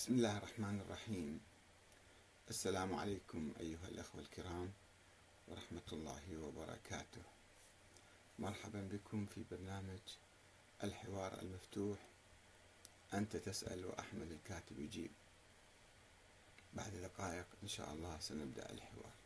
بسم الله الرحمن الرحيم. السلام عليكم أيها الأخوة الكرام ورحمة الله وبركاته. مرحبا بكم في برنامج الحوار المفتوح. أنت تسأل وأحمد الكاتب يجيب. بعد دقائق إن شاء الله سنبدأ الحوار.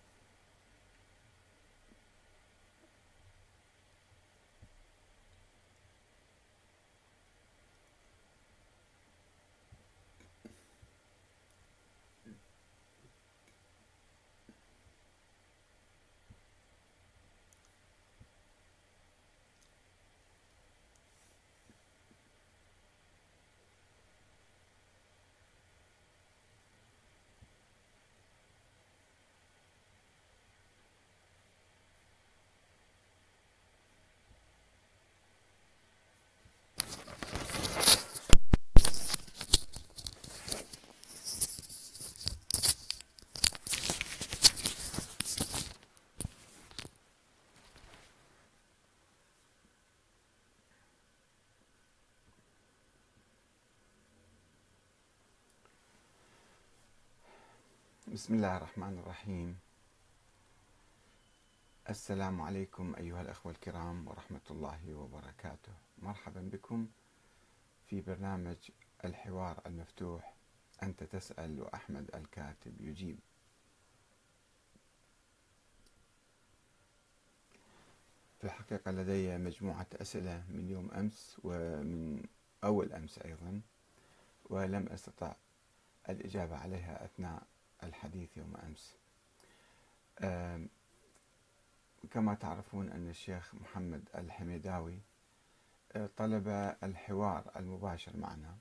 بسم الله الرحمن الرحيم. السلام عليكم أيها الأخوة الكرام ورحمة الله وبركاته. مرحبا بكم في برنامج الحوار المفتوح. أنت تسأل وأحمد الكاتب يجيب. في الحقيقة لدي مجموعة أسئلة من يوم أمس ومن أول أمس أيضا ولم أستطع الإجابة عليها أثناء الحديث يوم أمس. كما تعرفون أن الشيخ محمد الحميداوي طلب الحوار المباشر معنا.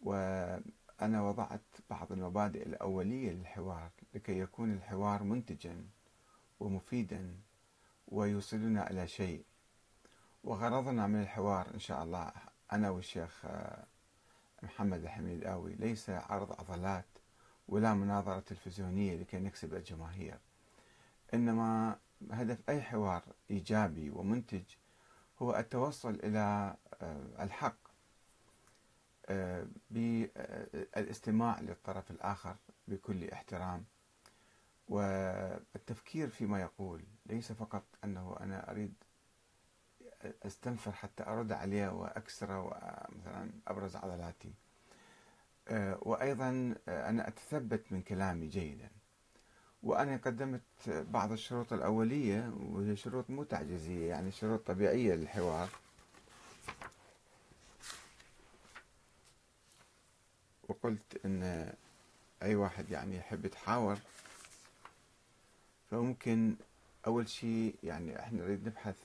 وأنا وضعت بعض المبادئ الأولية للحوار لكي يكون الحوار منتجا ومفيدا ويوصلنا إلى شيء. وغرضنا من الحوار إن شاء الله أنا والشيخ محمد الحميداوي ليس عرض عضلات ولا مناظرة تلفزيونية لكي نكسب الجماهير. إنما هدف أي حوار إيجابي ومنتج هو التوصل إلى الحق بالاستماع للطرف الآخر بكل احترام. والتفكير فيما يقول ليس فقط أنه أنا أريد أستنفر حتى أرد عليه وأكسره ومثلا أبرز عضلاتي. وأيضا أنا أتثبت من كلامي جيدا. وأنا قدمت بعض الشروط الأولية وهي شروط مو تعجيزية يعني شروط طبيعية للحوار. وقلت أن أي واحد يعني يحب يتحاور فممكن أول شيء يعني إحنا نريد نبحث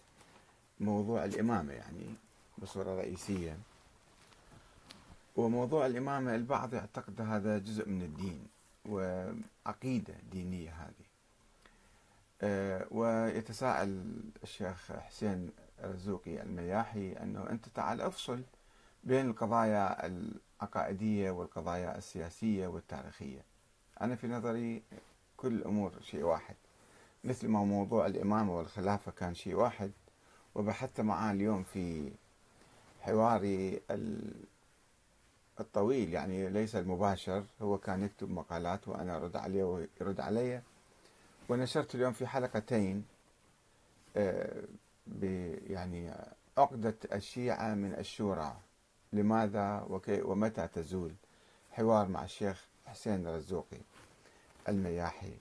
موضوع الإمامة يعني بصورة رئيسية. وموضوع الإمامة البعض يعتقد هذا جزء من الدين وعقيدة دينية هذه. ويتساءل الشيخ حسين رزوقي المياحي أنه أنت تعال أفصل بين القضايا العقائدية والقضايا السياسية والتاريخية. أنا في نظري كل الأمور شيء واحد. مثل ما موضوع الإمامة والخلافة كان شيء واحد وبحثت معاه اليوم في حواري الطويل يعني ليس المباشر. هو كان يكتب مقالات وأنا أرد عليه ويرد علي. ونشرت اليوم في حلقتين يعني عقدة الشيعة من الشورى. لماذا وكي ومتى تزول حوار مع الشيخ حسين الرزوقي المياحي؟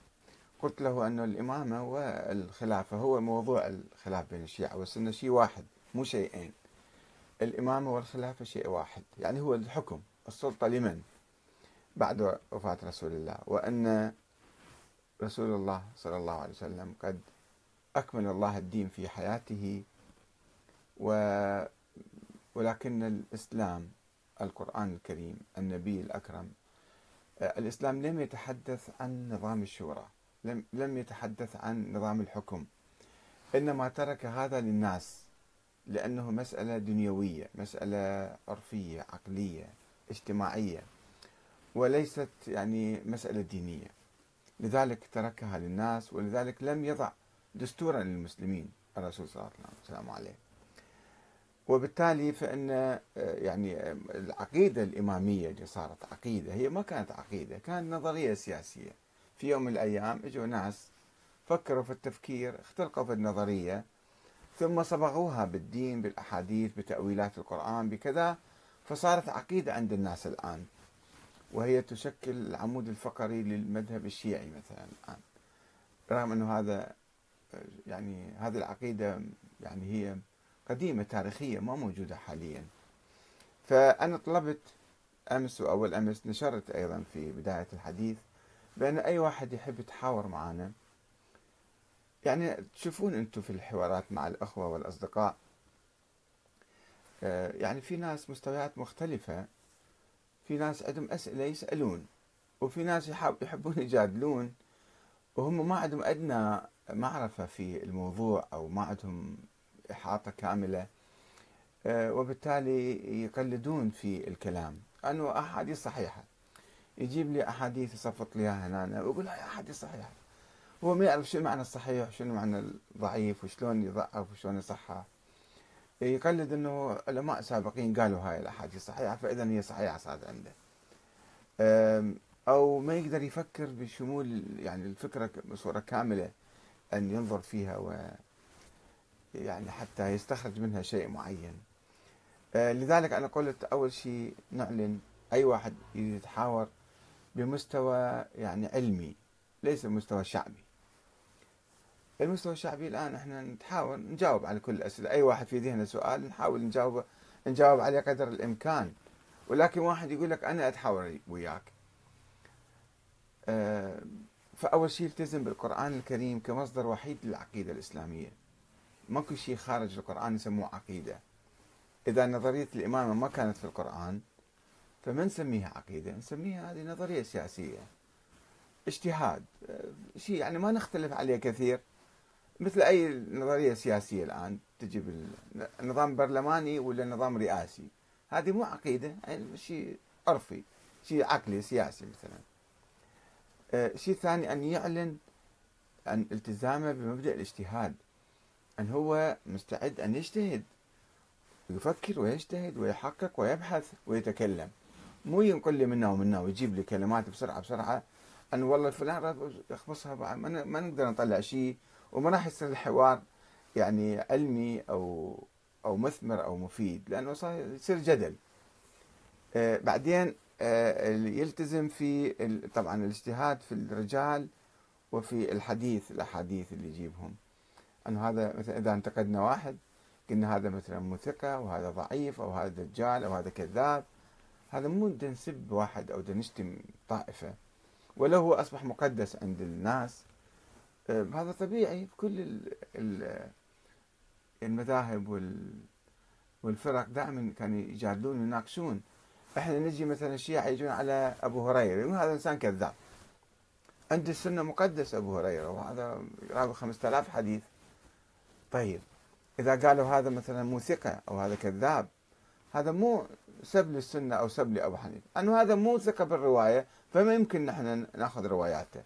قلت له أن الإمامة والخلافة هو موضوع الخلاف بين الشيعة والسنة شيء واحد مو شيئين. الإمامة والخلافة شيء واحد يعني هو الحكم السلطة لمن؟ بعد وفاة رسول الله. وأن رسول الله صلى الله عليه وسلم قد أكمل الله الدين في حياته و ولكن الإسلام القرآن الكريم النبي الأكرم الإسلام لم يتحدث عن نظام الشورى لم لم يتحدث عن نظام الحكم. إنما ترك هذا للناس. لأنه مسألة دنيوية مسألة عرفية عقلية اجتماعية وليست يعني مسألة دينية. لذلك تركها للناس ولذلك لم يضع دستورا للمسلمين. الرسول صلى الله عليه وسلم عليه. وبالتالي فإن آه، يعني آه، العقيدة الإمامية اللي صارت عقيدة هي ما كانت عقيدة كانت نظرية سياسية. في يوم من الأيام إجوا ناس فكروا في التفكير اختلقوا في النظرية ثم صبغوها بالدين بالأحاديث بتأويلات القرآن بكذا فصارت عقيدة عند الناس الآن وهي تشكل العمود الفقري للمذهب الشيعي مثلا الآن. رغم أنه هذا يعني هذه العقيدة يعني هي قديمة تاريخية ما موجودة حاليا. فأنا طلبت أمس وأول أمس نشرت أيضا في بداية الحديث بأن أي واحد يحب يتحاور معنا يعني تشوفون أنتم في الحوارات مع الأخوة والأصدقاء آه، يعني في ناس مستويات مختلفة في ناس عندهم أسئلة يسألون وفي ناس يحبون يجادلون وهم ما عندهم أدنى معرفة في الموضوع أو ما عندهم إحاطة كاملة آه، وبالتالي يقلدون في الكلام. أنه أحاديث صحيحة. يجيب لي أحاديث يصفط لي هنا ويقول هاي أحاديث صحيحة. هو ما يعرف شو المعنى الصحيح؟ وشو المعنى الضعيف؟ وشلون يضعف؟ وشلون يصحح؟ يقلد إنه علماء سابقين قالوا هاي الأحاديث صحيحة فاذا هي صحيحة صارت عنده. أو ما يقدر يفكر بشمول يعني الفكرة بصورة كاملة أن ينظر فيها و يعني حتى يستخرج منها شيء معين. أه، لذلك أنا قلت أول شيء نعلن أي واحد يتحاور بمستوى يعني علمي ليس بمستوى شعبي. المستوى الشعبي الآن إحنا نتحاول نجاوب على كل الأسئلة. أي واحد في ذهنه سؤال نحاول نجاوب نجاوب عليه قدر الإمكان. ولكن واحد يقول لك أنا أتحاور وياك. آه، فأول شيء التزم بالقرآن الكريم كمصدر وحيد للعقيدة الإسلامية. ماكو شيء خارج القرآن يسموه عقيدة. إذا نظرية الإمامة ما كانت في القرآن فما نسميها عقيدة نسميها هذه نظرية سياسية. اجتهاد آه، شيء يعني ما نختلف عليه كثير. مثل أي نظرية سياسية الآن تجي بالنظام البرلماني ولا نظام رئاسي. هذه مو عقيدة يعني شيء عرفي شيء عقلي سياسي مثلا. آه، شيء ثاني أن يعلن عن التزامه بمبدأ الاجتهاد. أن هو مستعد أن يجتهد يفكر ويجتهد ويحقق ويبحث ويتكلم. مو ينقل لي منا ومنا ويجيب لي كلمات بسرعة بسرعة أن والله فلان يخبصها ما نقدر نطلع شيء. وما راح يصير الحوار يعني علمي أو أو مثمر أو مفيد لأنه صار يصير جدل. آه بعدين آه يلتزم في طبعا الاجتهاد في الرجال وفي الحديث الأحاديث اللي يجيبهم. أنه هذا مثلا إذا انتقدنا واحد قلنا هذا مثلا مو ثقة وهذا ضعيف أو هذا دجال أو هذا كذاب. هذا مو نسب واحد أو نشتم طائفة ولو هو أصبح مقدس عند الناس. هذا طبيعي في كل المذاهب والفرق دائما كانوا يجادلون ويناقشون. إحنا نجي مثلا الشيعة يجون على أبو هريرة يقول هذا إنسان كذاب. عند السنة مقدس أبو هريرة وهذا يراوي 5000 حديث. طيب إذا قالوا هذا مثلا مو ثقة أو هذا كذاب هذا مو سب للسنه أو سب لابو حنيفة. انه هذا مو ثقة بالرواية فما يمكن نحن ناخذ رواياته.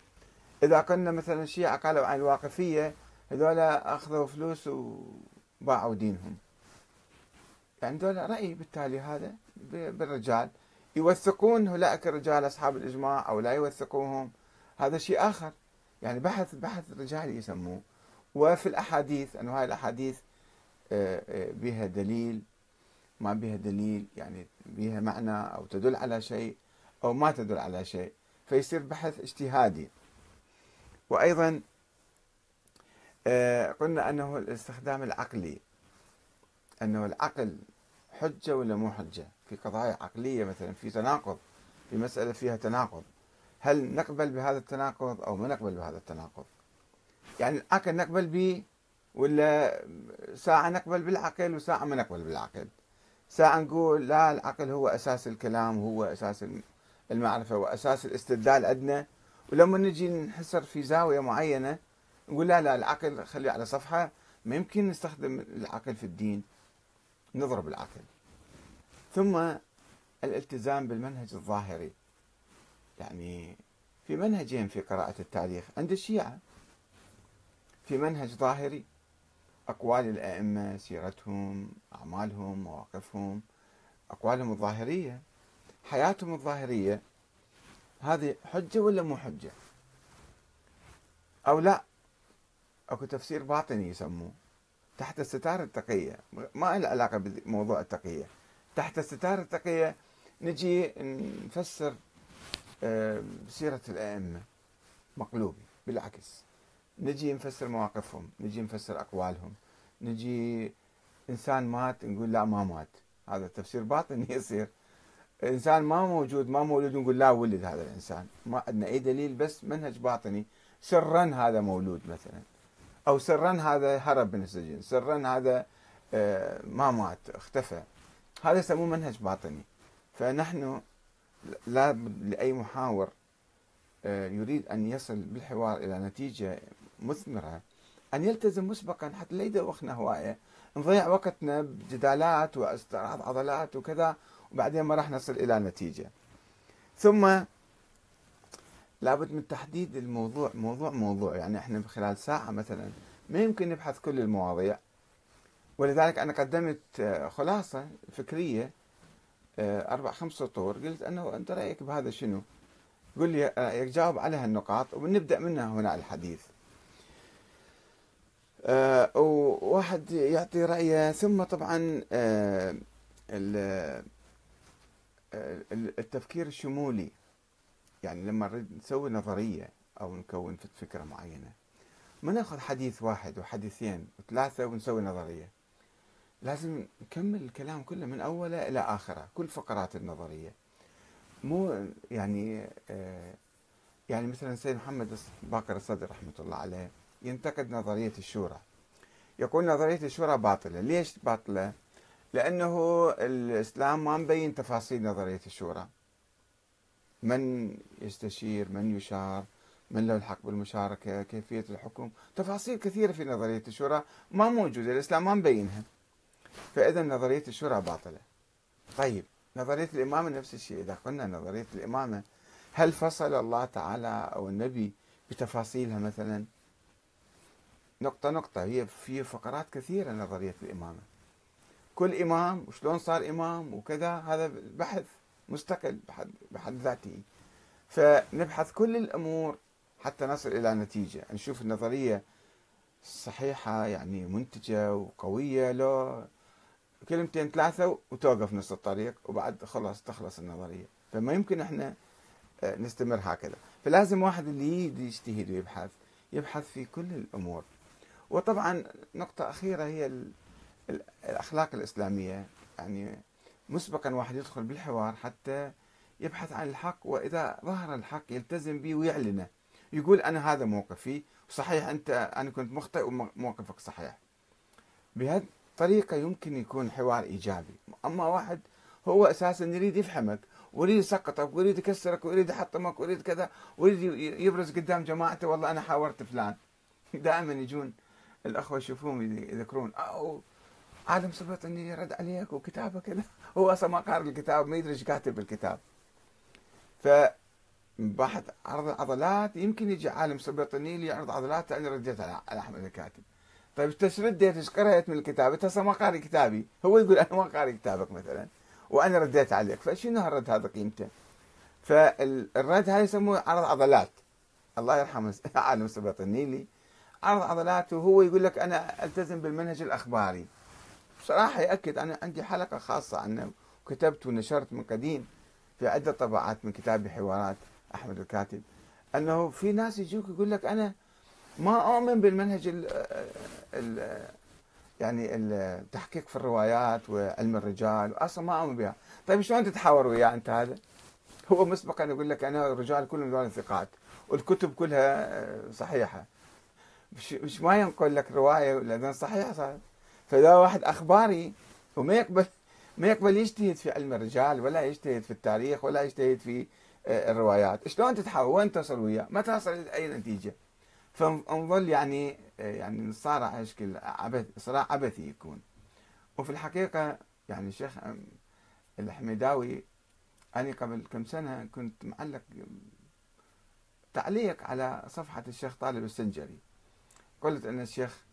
إذا قلنا مثلا الشيعة قالوا عن الواقفية هذولا أخذوا فلوس وباعوا دينهم. يعني ذولا رأي بالتالي هذا بالرجال. يوثقون أولئك الرجال أصحاب الإجماع أو لا يوثقوهم. هذا شيء آخر. يعني بحث بحث رجالي يسموه. وفي الأحاديث أنه هاي الأحاديث آه، آه، بها دليل ما بها دليل يعني بها معنى أو تدل على شيء أو ما تدل على شيء. فيصير بحث اجتهادي. وأيضا آه، قلنا أنه الاستخدام العقلي أنه العقل حجة ولا مو حجة؟ في قضايا عقلية مثلا في تناقض في مسألة فيها تناقض. هل نقبل بهذا التناقض أو ما نقبل بهذا التناقض؟ يعني العقل نقبل به ولا ساعة نقبل بالعقل وساعة ما نقبل بالعقل؟ ساعة نقول لا العقل هو أساس الكلام وهو أساس المعرفة وأساس الاستدلال عندنا. ولما نجي نحسر في زاوية معينة نقول لا لا العقل خليه على صفحة. ما يمكن نستخدم العقل في الدين نضرب العقل. ثم الالتزام بالمنهج الظاهري. يعني في منهجين في قراءة التاريخ عند الشيعة. في منهج ظاهري أقوال الأئمة سيرتهم أعمالهم مواقفهم أقوالهم الظاهرية حياتهم الظاهرية. هذه حجة ولا مو حجة؟ أو لا أكو تفسير باطني يسموه. تحت الستار التقية. ما له علاقة بموضوع التقية. تحت الستار التقية نجي نفسر سيرة الأئمة. مقلوبة بالعكس. نجي نفسر مواقفهم نجي نفسر أقوالهم. نجي إنسان مات نقول لا ما مات. هذا تفسير باطني يصير. إنسان ما موجود ما مولود نقول لا ولد هذا الإنسان. ما عندنا أي دليل بس منهج باطني. سرا هذا مولود مثلا. أو سرا هذا هرب من السجن. سرا هذا آه، ما مات اختفى. هذا يسموه منهج باطني. فنحن لا لأي محاور آه، يريد أن يصل بالحوار إلى نتيجة مثمرة أن يلتزم مسبقا. حتى لا يدوخنا هواية نضيع وقتنا بجدالات واستعراض عضلات وكذا وبعدين ما راح نصل إلى نتيجة. ثم لابد من تحديد الموضوع موضوع موضوع. يعني إحنا خلال ساعة مثلا ما يمكن نبحث كل المواضيع. ولذلك أنا قدمت آه، خلاصة فكرية آه، أربع خمس سطور. قلت أنه أنت رأيك بهذا شنو؟ قل لي رأيك جاوب على هالنقاط ونبدأ منها هنا الحديث. آه، وواحد يعطي رأيه ثم طبعا التفكير الشمولي يعني لما نريد نسوي نظرية أو نكون فكرة معينة ما نأخذ حديث واحد وحديثين وثلاثة ونسوي نظرية؟ لازم نكمل الكلام كله من أوله إلى آخره كل فقرات النظرية. مو يعني آه يعني مثلا سيد محمد باقر الصدر رحمة الله عليه ينتقد نظرية الشورى. يقول نظرية الشورى باطلة. ليش باطلة؟ لأنه الإسلام ما مبين تفاصيل نظرية الشورى. من يستشير من يشار من له الحق بالمشاركة كيفية الحكم. تفاصيل كثيرة في نظرية الشورى ما موجودة الإسلام ما مبينها. فإذا نظرية الشورى باطلة. طيب نظرية الإمامة نفس الشيء. إذا قلنا نظرية الإمامة هل فصل الله تعالى أو النبي بتفاصيلها مثلا؟ نقطة نقطة. هي في فقرات كثيرة نظرية الإمامة. كل إمام وشلون صار إمام وكذا هذا بحث مستقل بحد, بحد ذاته. فنبحث كل الأمور حتى نصل إلى نتيجة. نشوف النظرية صحيحة يعني منتجة وقوية لو كلمتين ثلاثة وتوقف نص الطريق وبعد خلاص تخلص النظرية. فما يمكن إحنا آه، نستمر هكذا. فلازم واحد اللي يجتهد ويبحث يبحث في كل الأمور. وطبعا نقطة أخيرة هي الأخلاق الإسلامية يعني مسبقا واحد يدخل بالحوار حتى يبحث عن الحق وإذا ظهر الحق يلتزم به ويعلنه. يقول أنا هذا موقفي صحيح أنت أنا كنت مخطئ وموقفك صحيح. بهذه الطريقة يمكن يكون حوار إيجابي. أما واحد هو أساسا يريد يفهمك ويريد يسقطك ويريد يكسرك ويريد يحطمك ويريد كذا ويريد يبرز قدام جماعته والله أنا حاورت فلان. دائما يجون الأخوة يشوفوهم يذكرون أو عالم سبط إني يرد عليك وكتابه كذا هو أصلا ما قارئ الكتاب ما يدري إيش كاتب بالكتاب. ف بحث عرض عضلات يمكن يجي عالم سبط النيل يعرض عضلاته أنا رديت على أحمد الكاتب. طيب إيش رديت؟ إيش قرأت من الكتاب؟ أنت ما قارئ كتابي. هو يقول أنا ما قارئ كتابك مثلا وأنا رديت عليك. فشنو هالرد هذا قيمته؟ فالرد هذا يسموه عرض عضلات. الله يرحمه عالم سبط النيلي عرض عضلات وهو يقول لك أنا ألتزم بالمنهج الأخباري. بصراحة يأكد أنا عندي حلقة خاصة عنه وكتبت ونشرت من قديم في عدة طبعات من كتاب حوارات أحمد الكاتب. أنه في ناس يجوك يقول لك أنا ما أؤمن بالمنهج ال ال يعني التحقيق في الروايات وعلم الرجال أصلا ما أؤمن بها. طيب شلون تتحاور وياه أنت هذا؟ هو مسبقا يقول لك أنا الرجال كلهم دول ثقات والكتب كلها صحيحة. مش, مش ما ينقل لك رواية لأن صحيحة صحيح فإذا واحد أخباري وما يقبل ما يقبل يجتهد في علم الرجال ولا يجتهد في التاريخ ولا يجتهد في آه، الروايات. شلون تتحاول وين تصل وياه؟ ما تصل إلى أي نتيجة. فنظل يعني آه، يعني نصارع هالشكل عبث صراع عبثي يكون. وفي الحقيقة يعني الشيخ الحميداوي أنا قبل كم سنة كنت معلق تعليق على صفحة الشيخ طالب السنجري. قلت أن الشيخ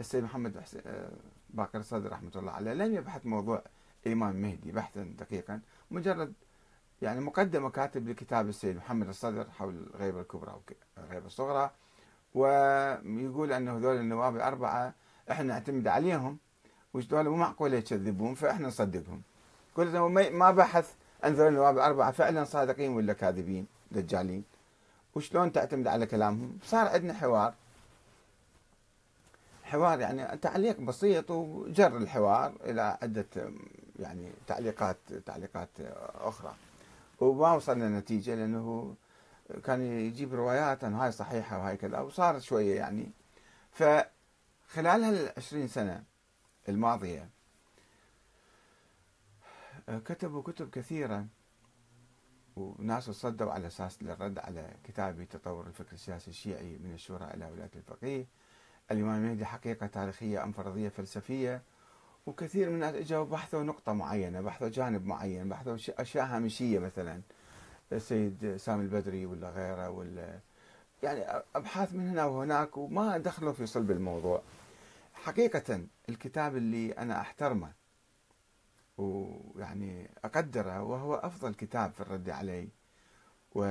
السيد محمد آه، باقر الصدر رحمة الله عليه لم يبحث موضوع الإمام المهدي بحثا دقيقا مجرد يعني مقدمة كاتب لكتاب السيد محمد الصدر حول الغيبة الكبرى والغيبة الصغرى ويقول أنه هذول النواب الأربعة إحنا نعتمد عليهم وش دول مو معقول يكذبون فإحنا نصدقهم. كل ما بحث عن ذول النواب الأربعة فعلا صادقين ولا كاذبين دجالين. وشلون تعتمد على كلامهم؟ صار عندنا حوار حوار يعني تعليق بسيط وجر الحوار إلى عدة يعني تعليقات تعليقات أخرى. وما وصلنا نتيجة لأنه كان يجيب روايات أن هاي صحيحة وهاي كذا وصار شوية يعني. فخلال هالعشرين سنة الماضية كتبوا كتب كثيرة وناس صدوا على أساس للرد على كتابي تطور الفكر السياسي الشيعي من الشورى إلى ولاية الفقيه. الإمام المهدي حقيقة تاريخية أم فرضية فلسفية وكثير من اجوا بحثوا نقطة معينة بحثوا جانب معين بحثوا أشياء هامشية مثلا السيد سامي البدري ولا غيره ولا يعني أبحاث من هنا وهناك وما دخلوا في صلب الموضوع. حقيقة الكتاب اللي أنا أحترمه ويعني أقدره وهو أفضل كتاب في الرد عليه و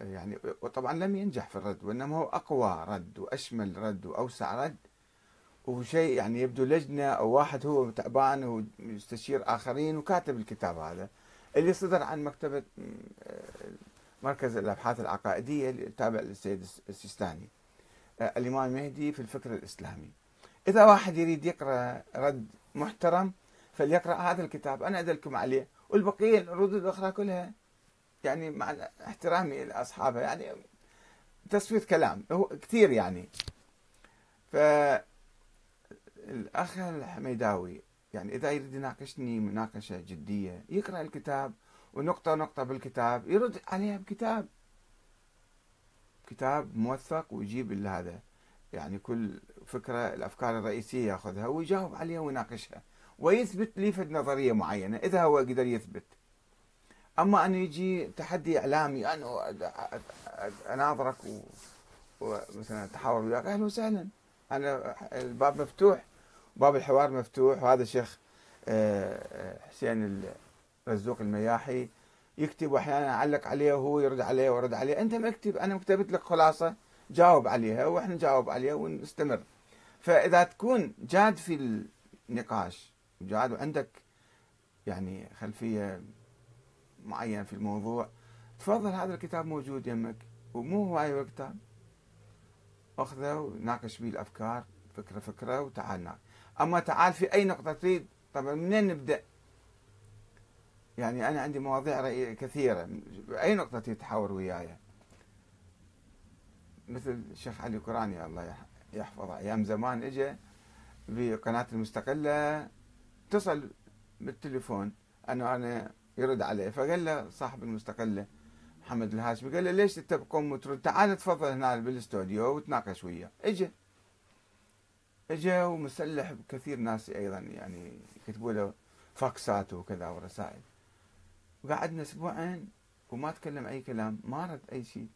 يعني وطبعا لم ينجح في الرد وإنما هو أقوى رد وأشمل رد وأوسع رد. وشيء يعني يبدو لجنة أو واحد هو تعبان ويستشير آخرين وكاتب الكتاب هذا اللي صدر عن مكتبة مركز الأبحاث العقائدية التابع للسيد السيستاني الإمام المهدي في الفكر الإسلامي. إذا واحد يريد يقرأ رد محترم فليقرأ هذا الكتاب أنا أدلكم عليه والبقية الردود الأخرى كلها. يعني مع احترامي لأصحابها يعني تصفية كلام هو كثير يعني. ف الأخ الحميداوي يعني إذا يريد يناقشني مناقشة جدية يقرأ الكتاب ونقطة نقطة بالكتاب يرد عليها بكتاب. كتاب موثق ويجيب هذا. يعني كل فكرة الأفكار الرئيسية يأخذها ويجاوب عليها ويناقشها. ويثبت لي في نظرية معينة إذا هو قدر يثبت. أما أن يجي تحدي إعلامي أنا أناظرك ومثلا أتحاور وياك. أهلا وسهلا. أنا الباب مفتوح باب الحوار مفتوح. وهذا الشيخ آه، حسين الرزوق المياحي يكتب واحيانا أعلق عليه وهو يرد عليه ويرد عليه. أنت ما اكتب أنا كتبت لك خلاصة جاوب عليها وإحنا نجاوب عليها ونستمر. فإذا تكون جاد في النقاش جاد وعندك يعني خلفية معينه في الموضوع. تفضل هذا الكتاب موجود يمك. ومو هواي كتاب أخذه وناقش به الأفكار. فكرة فكرة وتعال ناقش. أما تعال في أي نقطة تريد. طبعا منين نبدأ؟ يعني أنا عندي مواضيع كثيرة. أي نقطة تتحاور وياي؟ مثل الشيخ علي قراني الله يحفظه. أيام زمان اجى بقناة المستقلة اتصل بالتليفون. أنا أنا يرد عليه. فقال له صاحب المستقله محمد الهاشمي قال له ليش تبقون وترد تعال تفضل هنا بالاستوديو وتناقش وياه. اجى. اجى ومسلح بكثير ناس أيضا يعني يكتبوا له فاكسات وكذا ورسائل. وقعدنا أسبوعين وما تكلم أي كلام ما رد أي شيء.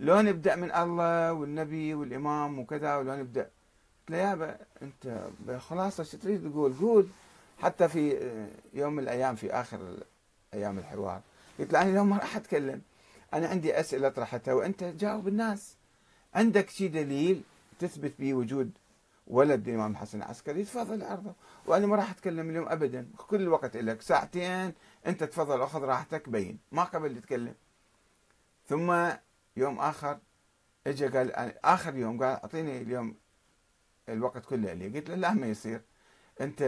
لو نبدا من الله والنبي والإمام وكذا ولو نبدا قلت له يابا أنت خلاص إيش تريد؟ تقول قول حتى في يوم من الأيام في آخر أيام الحوار. قلت له أنا اليوم ما راح أتكلم. أنا عندي أسئلة طرحتها وأنت جاوب الناس. عندك شيء دليل تثبت به وجود ولد الإمام الحسن العسكري؟ تفضل عرضه وأنا ما راح أتكلم اليوم ابدا. كل الوقت لك ساعتين أنت تفضل أخذ راحتك بين. ما قبل تتكلم. ثم يوم آخر اجى قال آخر يوم قال أعطيني اليوم الوقت كله لي. قلت له لا ما يصير. أنت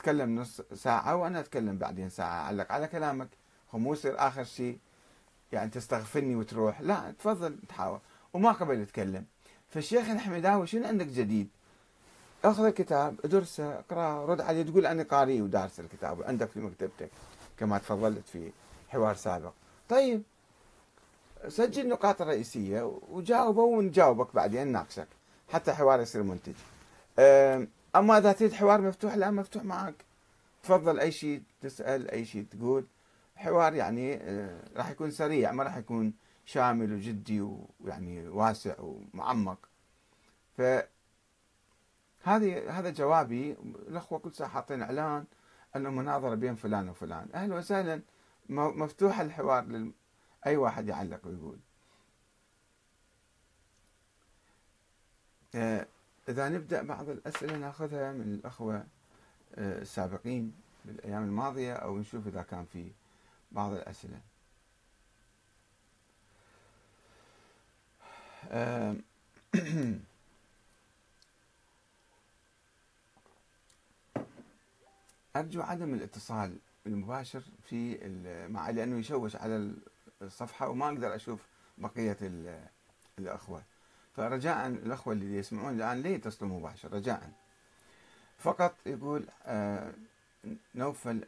تتكلم نص ساعة وأنا أتكلم بعدين ساعة. اعلق على كلامك. هو مو يصير آخر شيء. يعني تستغفلني وتروح. لا تفضل تحاول. وما قبل يتكلم. فالشيخ الحميداوي شنو عندك جديد؟ أخذ الكتاب ادرسه اقرأه رد عليه تقول أنا قاري ودارس الكتاب وعندك في مكتبتك كما تفضلت في حوار سابق. طيب سجل النقاط الرئيسية وجاوبه ونجاوبك بعدين نناقشك حتى حوار يصير منتج. أما إذا تريد حوار مفتوح لا مفتوح معك. تفضل أي شيء تسأل أي شيء تقول. حوار يعني أه، راح يكون سريع ما راح يكون شامل وجدي ويعني واسع ومعمق. ف هذه هذا جوابي. الأخوة كل ساعة حاطين إعلان انه مناظره بين فلان وفلان. أهلا وسهلا. مفتوح الحوار لل... أي واحد يعلق ويقول. آه، إذا نبدأ بعض الأسئلة نأخذها من الأخوة آه، السابقين بالأيام الماضية أو نشوف إذا كان في بعض الأسئلة. أرجو عدم الاتصال المباشر في مع لأنه يشوش على الصفحة وما أقدر أشوف بقية الأخوة. فرجاء الأخوة اللي يسمعون الآن لا يتصلوا مباشر رجاء. فقط يقول آه، نوفل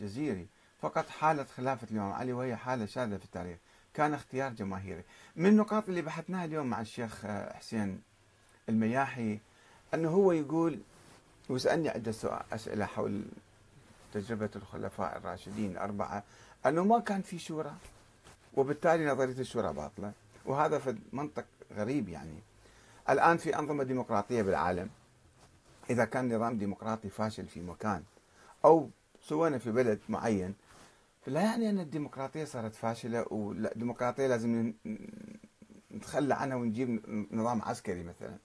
الجزيري فقط حالة خلافة الإمام علي وهي حالة شاذة في التاريخ. كان اختيار جماهيري. من النقاط اللي بحثناها اليوم مع الشيخ آه، حسين المياحي أنه هو يقول وسألني عدة أسئلة حول تجربة الخلفاء الراشدين الأربعة أنه ما كان في شورى وبالتالي نظرية الشورى باطلة وهذا في منطق غريب يعني. الآن في أنظمة ديمقراطية بالعالم إذا كان نظام ديمقراطي فاشل في مكان أو سوينا في بلد معين فلا يعني أن الديمقراطية صارت فاشلة والديمقراطية لازم نتخلى عنها ونجيب نظام عسكري مثلا.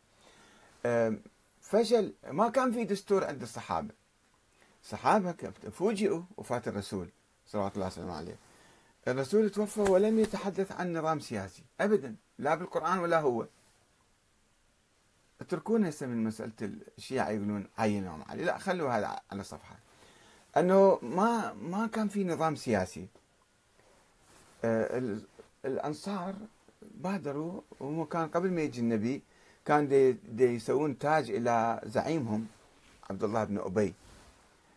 فشل ما كان في دستور عند الصحابة. الصحابة فوجئوا وفاة الرسول صلوات الله وسلامه عليه. الرسول توفى ولم يتحدث عن نظام سياسي أبدا. لا بالقرآن ولا هو. اتركونا هسه من مسألة الشيعة يقولون عين إمام علي. لا خلوا هذا على صفحة. أنه ما ما كان في نظام سياسي. آه، الأنصار بادروا وهم كان قبل ما يجي النبي كان دي, دي يسوون تاج إلى زعيمهم عبد الله بن أبي.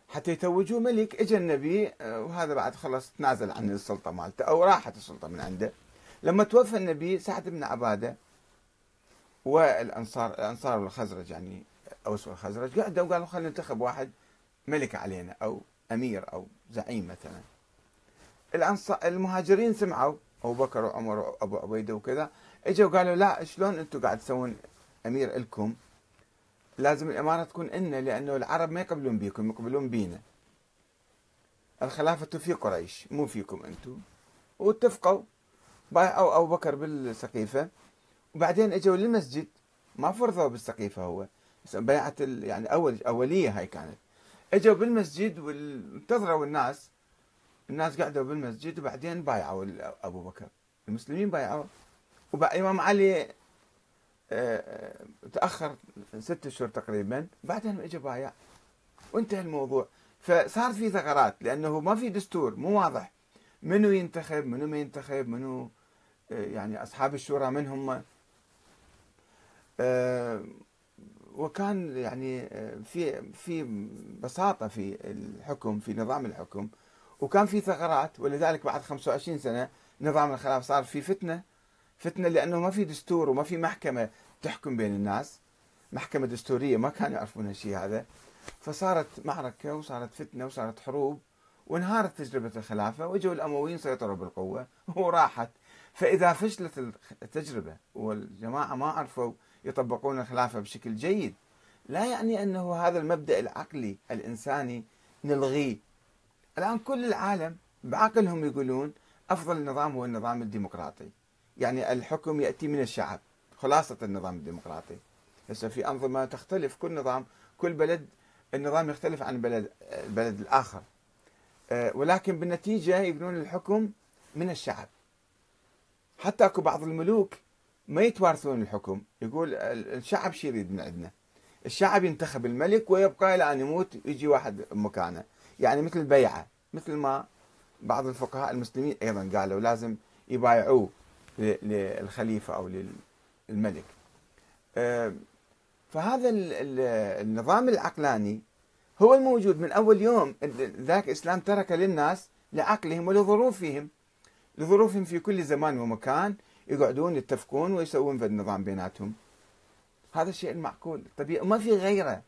حتى يتوجوه ملك اجى النبي آه، وهذا بعد خلص تنازل عن السلطة مالته أو راحت السلطة من عنده. لما توفى النبي سعد بن عبادة والأنصار الأنصار والخزرج يعني أوس والخزرج قعدوا وقالوا خلينا ننتخب واحد ملك علينا أو أمير أو زعيم مثلا. الأنصار المهاجرين سمعوا أبو بكر وعمر وأبو عبيدة وكذا إجوا قالوا لا شلون أنتم قاعد تسوون أمير لكم لازم الأمارة تكون إلنا لأنه العرب ما يقبلون بيكم يقبلون بينا. الخلافة في قريش مو فيكم أنتم واتفقوا بايعوا ابو بكر بالسقيفة. وبعدين إجوا للمسجد ما فرضوا بالسقيفة هو. بيعه يعني أول أولية هاي كانت. إجوا بالمسجد وانتظروا الناس. الناس قعدوا بالمسجد وبعدين بايعوا أبو بكر. المسلمين بايعوا. وإمام علي آه، تأخر ست اشهر تقريبا. بعدين اجى بايع. وانتهى الموضوع. فصار في ثغرات لأنه ما في دستور مو واضح. منو ينتخب منو ما ينتخب منو آه، يعني أصحاب الشورى من هم آه، وكان يعني في في بساطة في الحكم في نظام الحكم وكان في ثغرات ولذلك بعد 25 سنة نظام الخلافه صار في فتنة فتنة لأنه ما في دستور وما في محكمة تحكم بين الناس محكمة دستورية ما كانوا يعرفون هالشيء هذا فصارت معركة وصارت فتنة وصارت حروب وانهارت تجربة الخلافة واجوا الأمويين سيطروا بالقوة وراحت. فإذا فشلت التجربة والجماعة ما عرفوا يطبقون الخلافة بشكل جيد لا يعني أنه هذا المبدأ العقلي الإنساني نلغيه. الآن كل العالم بعقلهم يقولون أفضل نظام هو النظام الديمقراطي. يعني الحكم يأتي من الشعب خلاصة النظام الديمقراطي. هسه في أنظمة تختلف كل نظام كل بلد النظام يختلف عن البلد البلد الآخر. آه، ولكن بالنتيجة يقولون الحكم من الشعب. حتى اكو بعض الملوك ما يتوارثون الحكم. يقول الشعب شي يريد من عندنا. الشعب ينتخب الملك ويبقى إلى أن يموت يجي واحد مكانه. يعني مثل البيعة مثل ما بعض الفقهاء المسلمين أيضا قالوا لازم يبايعوه للخليفة أو للملك. فهذا النظام العقلاني هو الموجود من أول يوم. ذاك الإسلام ترك للناس لعقلهم ولظروفهم. لظروفهم في كل زمان ومكان يقعدون يتفقون ويسوون في النظام بيناتهم. هذا الشيء المعقول. طبيعي ما في غيره.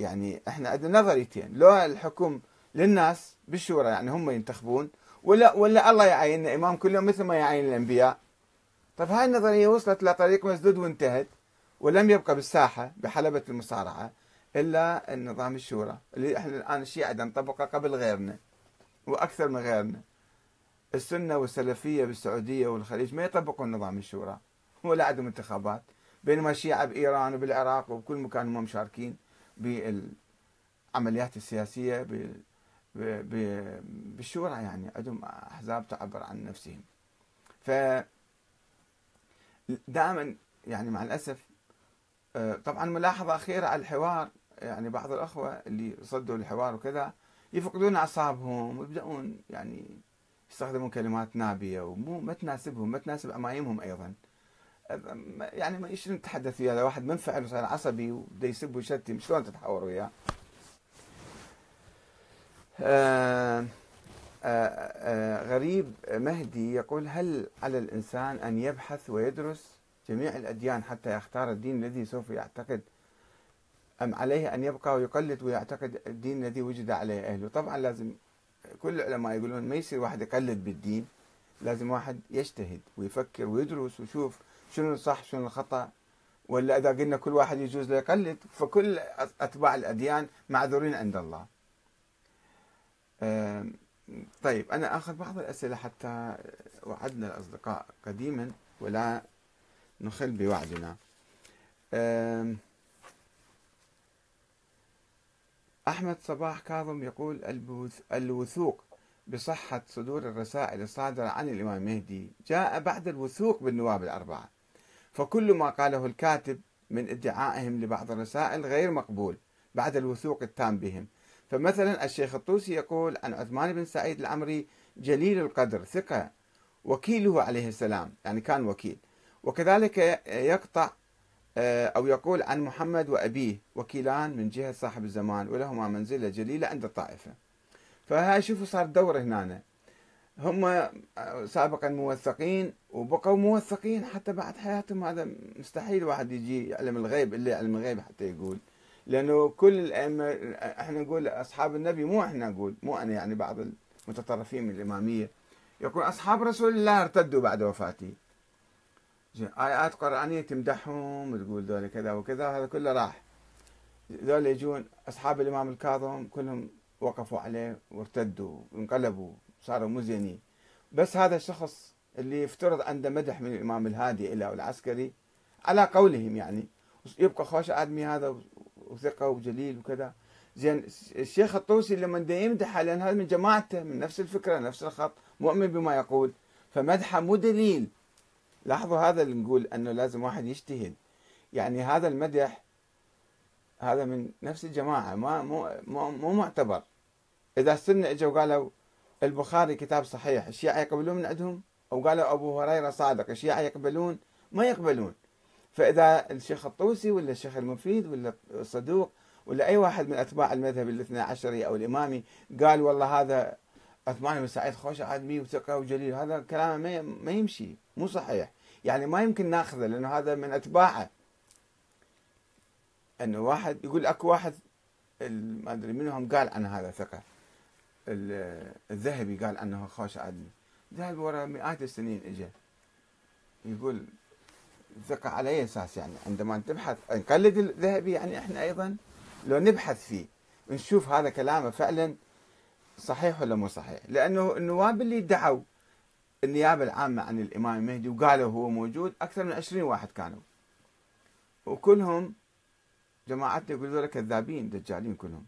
يعني إحنا عندنا نظريتين. لو الحكم للناس بالشورى يعني هم ينتخبون ولا ولا الله يعين إمام كل يوم مثل ما يعين الأنبياء. طيب هاي النظرية وصلت لطريق مسدود وانتهت ولم يبقى بالساحة بحلبة المصارعة إلا النظام الشورى اللي إحنا الآن الشيعة نطبقه قبل غيرنا وأكثر من غيرنا. السنة والسلفية بالسعودية والخليج ما يطبقون نظام الشورى ولا عندهم انتخابات بينما الشيعة بإيران وبالعراق وبكل مكان هم مشاركين بالعمليات السياسية بالشورى يعني عندهم أحزاب تعبر عن نفسهم. ف دائما يعني مع الأسف آه، طبعا ملاحظة أخيرة على الحوار يعني بعض الأخوة اللي صدوا الحوار وكذا يفقدون أعصابهم ويبدأون يعني يستخدمون كلمات نابية ومو ما تناسبهم ما تناسب عمايمهم أيضا يعني إيش نتحدث وياه واحد منفعل وصار عصبي وبدا يسب ويشتم شلون تتحاور وياه؟ آه آه آه غريب مهدي يقول هل على الإنسان أن يبحث ويدرس جميع الأديان حتى يختار الدين الذي سوف يعتقد أم عليه أن يبقى ويقلد ويعتقد الدين الذي وجد عليه أهله؟ طبعا لازم كل العلماء يقولون ما يصير واحد يقلد بالدين لازم واحد يجتهد ويفكر ويدرس ويشوف شنو الصح شنو الخطأ ولا إذا قلنا كل واحد يجوز له يقلد فكل أتباع الأديان معذورين عند الله. طيب أنا أخذ بعض الأسئلة حتى وعدنا الأصدقاء قديما ولا نخل بوعدنا. أحمد صباح كاظم يقول الوثوق بصحة صدور الرسائل الصادرة عن الإمام المهدي جاء بعد الوثوق بالنواب الأربعة. فكل ما قاله الكاتب من ادعائهم لبعض الرسائل غير مقبول بعد الوثوق التام بهم. فمثلا الشيخ الطوسي يقول عن عثمان بن سعيد العمري جليل القدر ثقة وكيله عليه السلام يعني كان وكيل. وكذلك يقطع أو يقول عن محمد وأبيه وكيلان من جهة صاحب الزمان ولهما منزلة جليلة عند الطائفة. فهاي شوفوا صار دور هنا هم سابقا موثقين وبقوا موثقين حتى بعد حياتهم هذا. مستحيل واحد يجي يعلم الغيب إلا يعلم الغيب حتى يقول. لأنه كل الأئمة إحنا نقول أصحاب النبي مو إحنا نقول مو أنا يعني بعض المتطرفين من الإمامية. يقول أصحاب رسول الله ارتدوا بعد وفاته. آيات قرآنية تمدحهم وتقول ذولا كذا وكذا هذا كله راح. ذولا يجون أصحاب الإمام الكاظم كلهم وقفوا عليه وارتدوا وانقلبوا صاروا مو زينين. بس هذا الشخص اللي يفترض عنده مدح من الإمام الهادي إلى العسكري على قولهم يعني. يبقى خوش آدمي هذا وثقة وجليل وكذا. زين الشيخ الطوسي لما يمدحه لأن هذا من جماعته من نفس الفكرة نفس الخط مؤمن بما يقول. فمدحه مو دليل. لاحظوا هذا اللي نقول أنه لازم واحد يجتهد. يعني هذا المدح هذا من نفس الجماعة ما مو مو, مو معتبر. إذا السنة إجوا قالوا البخاري كتاب صحيح الشيعة يقبلون من عندهم؟ أو قالوا أبو هريرة صادق الشيعة يقبلون؟ ما يقبلون. فإذا الشيخ الطوسي ولا الشيخ المفيد ولا الصدوق ولا أي واحد من أتباع المذهب الاثنى عشري أو الإمامي قال والله هذا عثمان بن سعيد خوش آدمي وثقة وجليل. هذا كلامه ما يمشي مو صحيح. يعني ما يمكن ناخذه لأنه هذا من أتباعه. أنه واحد يقول أكو واحد ما أدري منهم قال عن هذا ثقة. الذهبي قال عنه خوش آدمي ذهب وراء مئات السنين اجى يقول ثقة على أي أساس يعني؟ عندما تبحث نقلد الذهبي يعني إحنا أيضا لو نبحث فيه نشوف هذا كلامه فعلا صحيح ولا مو صحيح؟ لأنه النواب اللي ادعوا النيابة العامة عن الإمام المهدي وقالوا هو موجود أكثر من عشرين واحد كانوا. وكلهم جماعتنا يقولوا كذابين دجالين كلهم.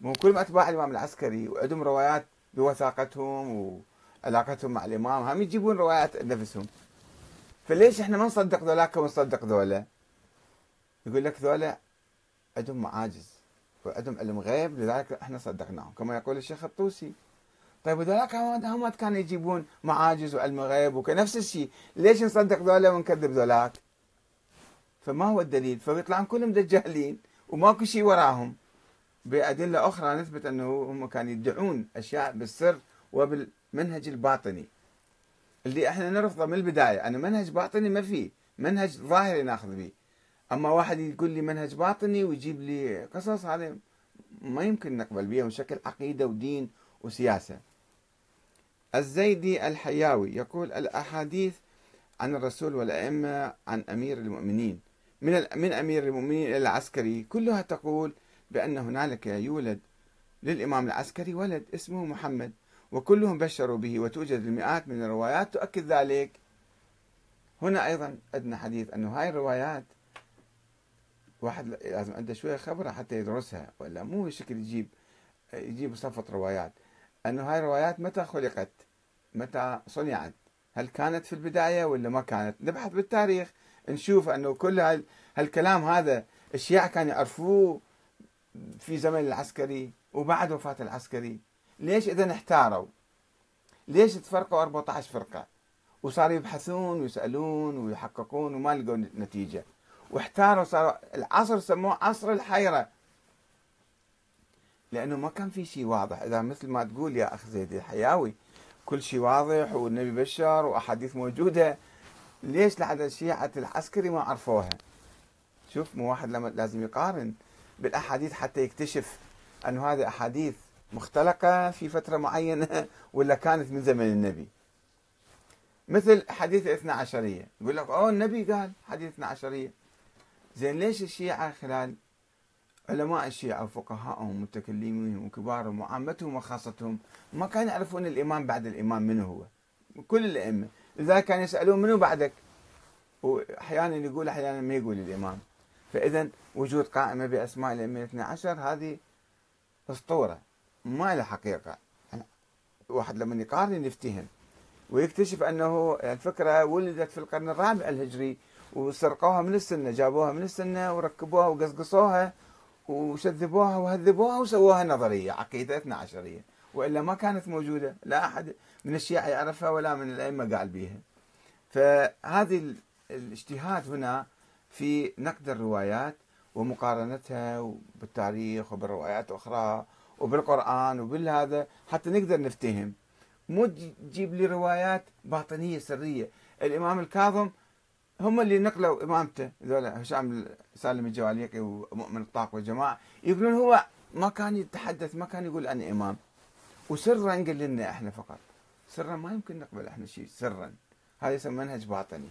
مو كلهم أتباع الإمام العسكري وعندهم روايات بوثاقتهم وعلاقتهم مع الإمام. هم يجيبون روايات نفسهم. فليش إحنا ما نصدق ذولاك ونصدق ذولا؟ يقول لك ذولا عندهم معاجز. وعندهم علم غيب لذلك إحنا صدقناهم كما يقول الشيخ الطوسي. طيب وذولاك هم كانوا يجيبون معاجز وعلم غيب وكنفس الشيء. ليش نصدق ذولا ونكذب ذولاك؟ فما هو الدليل؟ فيطلعون كلهم دجالين وماكو شيء وراهم. بأدلة أخرى نثبت أنه هم كانوا يدعون أشياء بالسر وبالمنهج الباطني. اللي إحنا نرفضه من البداية أنا منهج باطني ما فيه منهج ظاهري ناخذ به. أما واحد يقول لي منهج باطني ويجيب لي قصص هذا ما يمكن نقبل بها بشكل عقيدة ودين وسياسة. الزيدي الحياوي يقول الأحاديث عن الرسول والأئمة عن أمير المؤمنين. من من أمير المؤمنين إلى العسكري كلها تقول بأن هنالك يولد للإمام العسكري ولد اسمه محمد وكلهم بشروا به وتوجد المئات من الروايات تؤكد ذلك. هنا أيضا عندنا حديث أنه هاي الروايات واحد لازم عنده شوية خبرة حتى يدرسها ولا مو بشكل يجيب يجيب صفة روايات. أنه هاي الروايات متى خلقت؟ متى صنعت؟ هل كانت في البداية ولا ما كانت؟ نبحث بالتاريخ نشوف أنه كل هالكلام هذا الشيعة كانوا يعرفوه في زمن العسكري وبعد وفاة العسكري. ليش إذا احتاروا؟ ليش تفرقوا 14 فرقة؟ وصاروا يبحثون ويسألون ويحققون وما لقوا نتيجة. واحتاروا صاروا العصر سموه عصر الحيرة. لأنه ما كان في شيء واضح. إذا مثل ما تقول يا أخ زيد الحياوي كل شيء واضح والنبي بشر وأحاديث موجودة. ليش لحد الشيعة العسكري ما عرفوها؟ شوف مو واحد لما لازم يقارن بالأحاديث حتى يكتشف أنه هذه أحاديث مختلقة في فترة معينة ولا كانت من زمن النبي. مثل حديث الاثنى عشرية. يقول لك أوه النبي قال حديث الاثنى عشرية. زين ليش الشيعة خلال علماء الشيعة وفقهائهم ومتكلميهم وكبارهم وعامتهم وخاصتهم ما كانوا يعرفون الإمام بعد الإمام منه هو؟ كل الأئمة. لذلك كانوا يسألون منو بعدك؟ وأحيانا يقول أحيانا ما يقول الإمام. فإذا وجود قائمة بأسماء الأئمة الاثنى عشر هذه أسطورة ما لها حقيقة. واحد لما يقارن يفتهم ويكتشف أنه الفكرة ولدت في القرن الرابع الهجري وسرقوها من السنة جابوها من السنة وركبوها وقصقصوها وشذبوها وهذبوها وسووها نظرية عقيدة اثنا عشرية وإلا ما كانت موجودة لا أحد من الشيعة يعرفها ولا من الأئمة قال بها فهذه الاجتهاد هنا في نقد الروايات ومقارنتها بالتاريخ وبالروايات الأخرى وبالقرآن وبالهذا حتى نقدر نفتهم. مو تجيب لي روايات باطنية سرية. الإمام الكاظم هم اللي نقلوا إمامته ذولا هشام سالم الجواليقي ومؤمن الطاق والجماعة يقولون هو ما كان يتحدث ما كان يقول أنا إمام. وسرا قال لنا إحنا فقط. سرا ما يمكن نقبل إحنا شيء سرا. هذا يسمى منهج باطني.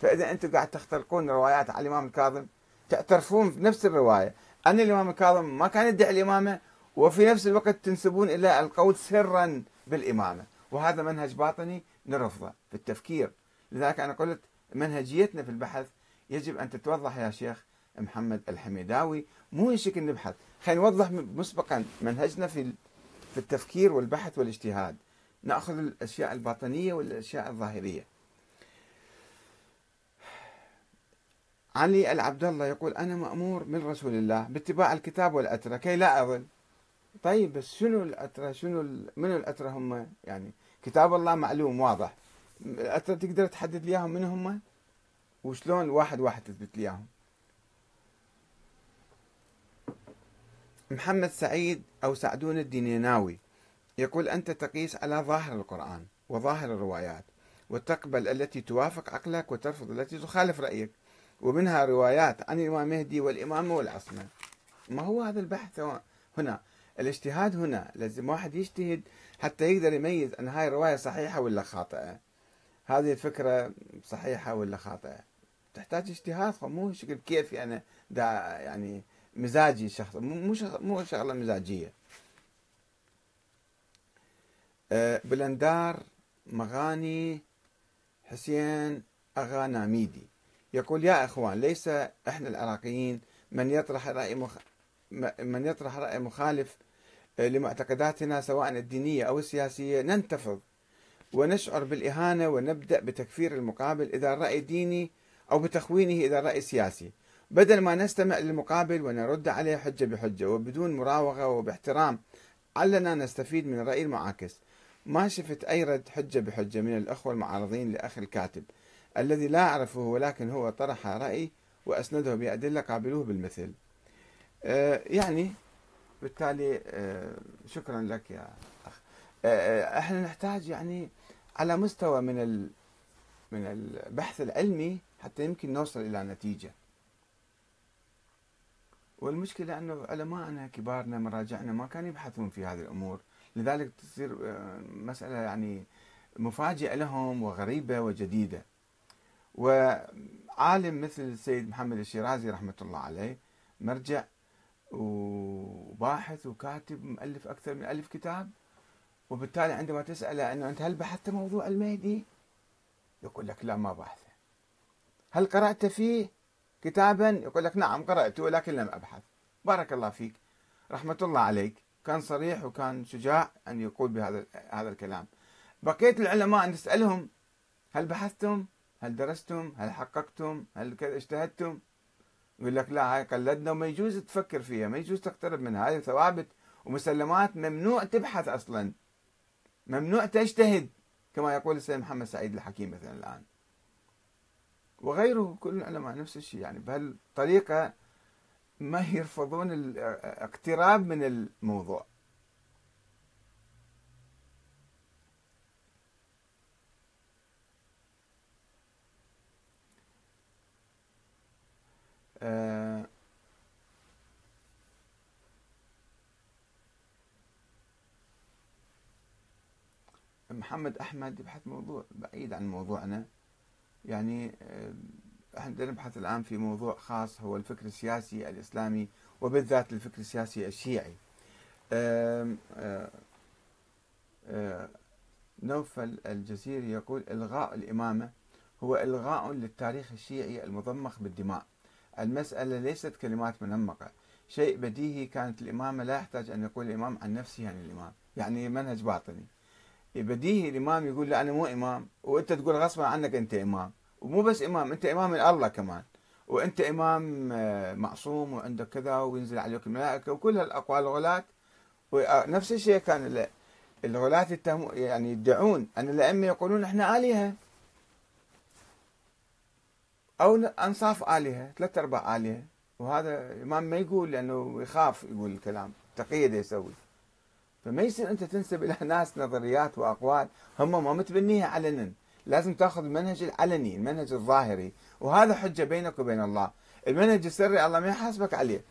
فإذا أنتم قاعد تختلقون روايات على الإمام الكاظم تعترفون بنفس الرواية. ان الإمام الكاظم ما كان يدعي الإمامة وفي نفس الوقت تنسبون إلى القول سرا بالإمامة. وهذا منهج باطني نرفضه في التفكير. لذلك أنا قلت منهجيتنا في البحث يجب أن تتوضح يا شيخ محمد الحميداوي. مو شكل نبحث خلينا نوضح مسبقا منهجنا في في التفكير والبحث والاجتهاد. نأخذ الأشياء الباطنية والأشياء الظاهرية. علي العبد الله يقول أنا مأمور من رسول الله باتباع الكتاب والاترى كي لا اضل طيب بس شنو الاترى شنو منو الاترى هم؟ يعني كتاب الله معلوم واضح. الاترى تقدر تحدد لي إياهم من هم؟ وشلون واحد واحد تثبت لي إياهم؟ محمد سعيد أو سعدون الدينيناوي يقول أنت تقيس على ظاهر القرآن وظاهر الروايات وتقبل التي توافق عقلك وترفض التي تخالف رأيك ومنها روايات عن الإمام مهدي والإمامة والعصمة ما هو هذا البحث هنا؟ الاجتهاد هنا. لازم واحد يجتهد حتى يقدر يميز أن هاي الرواية صحيحة ولا خاطئة. هذه الفكرة صحيحة ولا خاطئة؟ تحتاج اجتهاد مو شكل كيفي أنا دا يعني مزاجي شخص مو مو شغلة مزاجية. أه، بلندار مغاني حسين اغا ناميدي يقول يا إخوان ليس إحنا العراقيين من يطرح رأي مخ... من يطرح رأي مخالف أه، لمعتقداتنا سواء الدينية أو السياسية ننتفض ونشعر بالإهانة ونبدأ بتكفير المقابل إذا الرأي ديني أو بتخوينه إذا الراي سياسي. بدل ما نستمع للمقابل ونرد عليه حجة بحجة وبدون مراوغة وباحترام علنا نستفيد من الرأي المعاكس. ما شفت أي رد حجة بحجة من الأخوة المعارضين لأخ الكاتب. الذي لا أعرفه ولكن هو طرح رأي وأسنده بأدلة قابلوه بالمثل. آه يعني بالتالي آه شكرا لك يا أخ. آه إحنا نحتاج يعني على مستوى من من البحث العلمي حتى يمكن نوصل إلى نتيجة. والمشكلة أنه علماءنا كبارنا مراجعنا ما كانوا يبحثون في هذه الأمور. لذلك تصير آه، مسألة يعني مفاجئة لهم وغريبة وجديدة. وعلى عالم مثل السيد محمد الشيرازي رحمة الله عليه مرجع وباحث وكاتب مؤلف أكثر من ألف كتاب. وبالتالي عندما تسأله أنه أنت هل بحثت موضوع المهدي؟ يقول لك لا ما بحثه هل قرأت فيه كتابا؟ يقول لك نعم قرأته ولكن لم أبحث. بارك الله فيك. رحمة الله عليك. كان صريح وكان شجاع أن يقول بهذا هذا الكلام. بقية العلماء نسألهم هل بحثتم؟ هل درستم؟ هل حققتم؟ هل اجتهدتم؟ يقول لك لا هاي قلدنا وما يجوز تفكر فيها ما يجوز تقترب منها. هذه ثوابت ومسلمات ممنوع تبحث أصلا. ممنوع تجتهد كما يقول السيد محمد سعيد الحكيم مثلا الآن. وغيره كل العلماء نفس الشيء. يعني بهالطريقة ما يرفضون الاقتراب من الموضوع. آه، محمد أحمد يبحث موضوع بعيد عن موضوعنا. يعني آه، إحنا نبحث الآن في موضوع خاص هو الفكر السياسي الإسلامي وبالذات الفكر السياسي الشيعي. آه، نوفل الجزيري يقول إلغاء الإمامة هو إلغاء للتاريخ الشيعي المضمخ بالدماء. المسألة ليست كلمات منمقة. شيء بديهي كانت الإمامة لا يحتاج أن يقول الإمام عن نفسه عن الإمام. يعني منهج باطني. بديهي الإمام يقول لا أنا مو إمام. وأنت تقول غصبا عنك أنت إمام. ومو بس إمام أنت إمام من الله كمان. وأنت إمام آه، معصوم وعندك كذا وينزل عليك الملائكة وكل هالأقوال الغلاة ونفس الشيء كان الغلاة يعني يدعون. أن الأئمة يقولون إحنا آلهة. أو أنصاف آلهة ثلاث أرباع آلهة. وهذا الإمام ما يقول لأنه يخاف يقول الكلام. تقية يسوي. فما يصير أنت تنسب إلى ناس نظريات وأقوال هم ما متبنيها علنا. لازم تأخذ المنهج العلني المنهج الظاهري. وهذا حجة بينك وبين الله. المنهج السري الله ما يحاسبك عليه.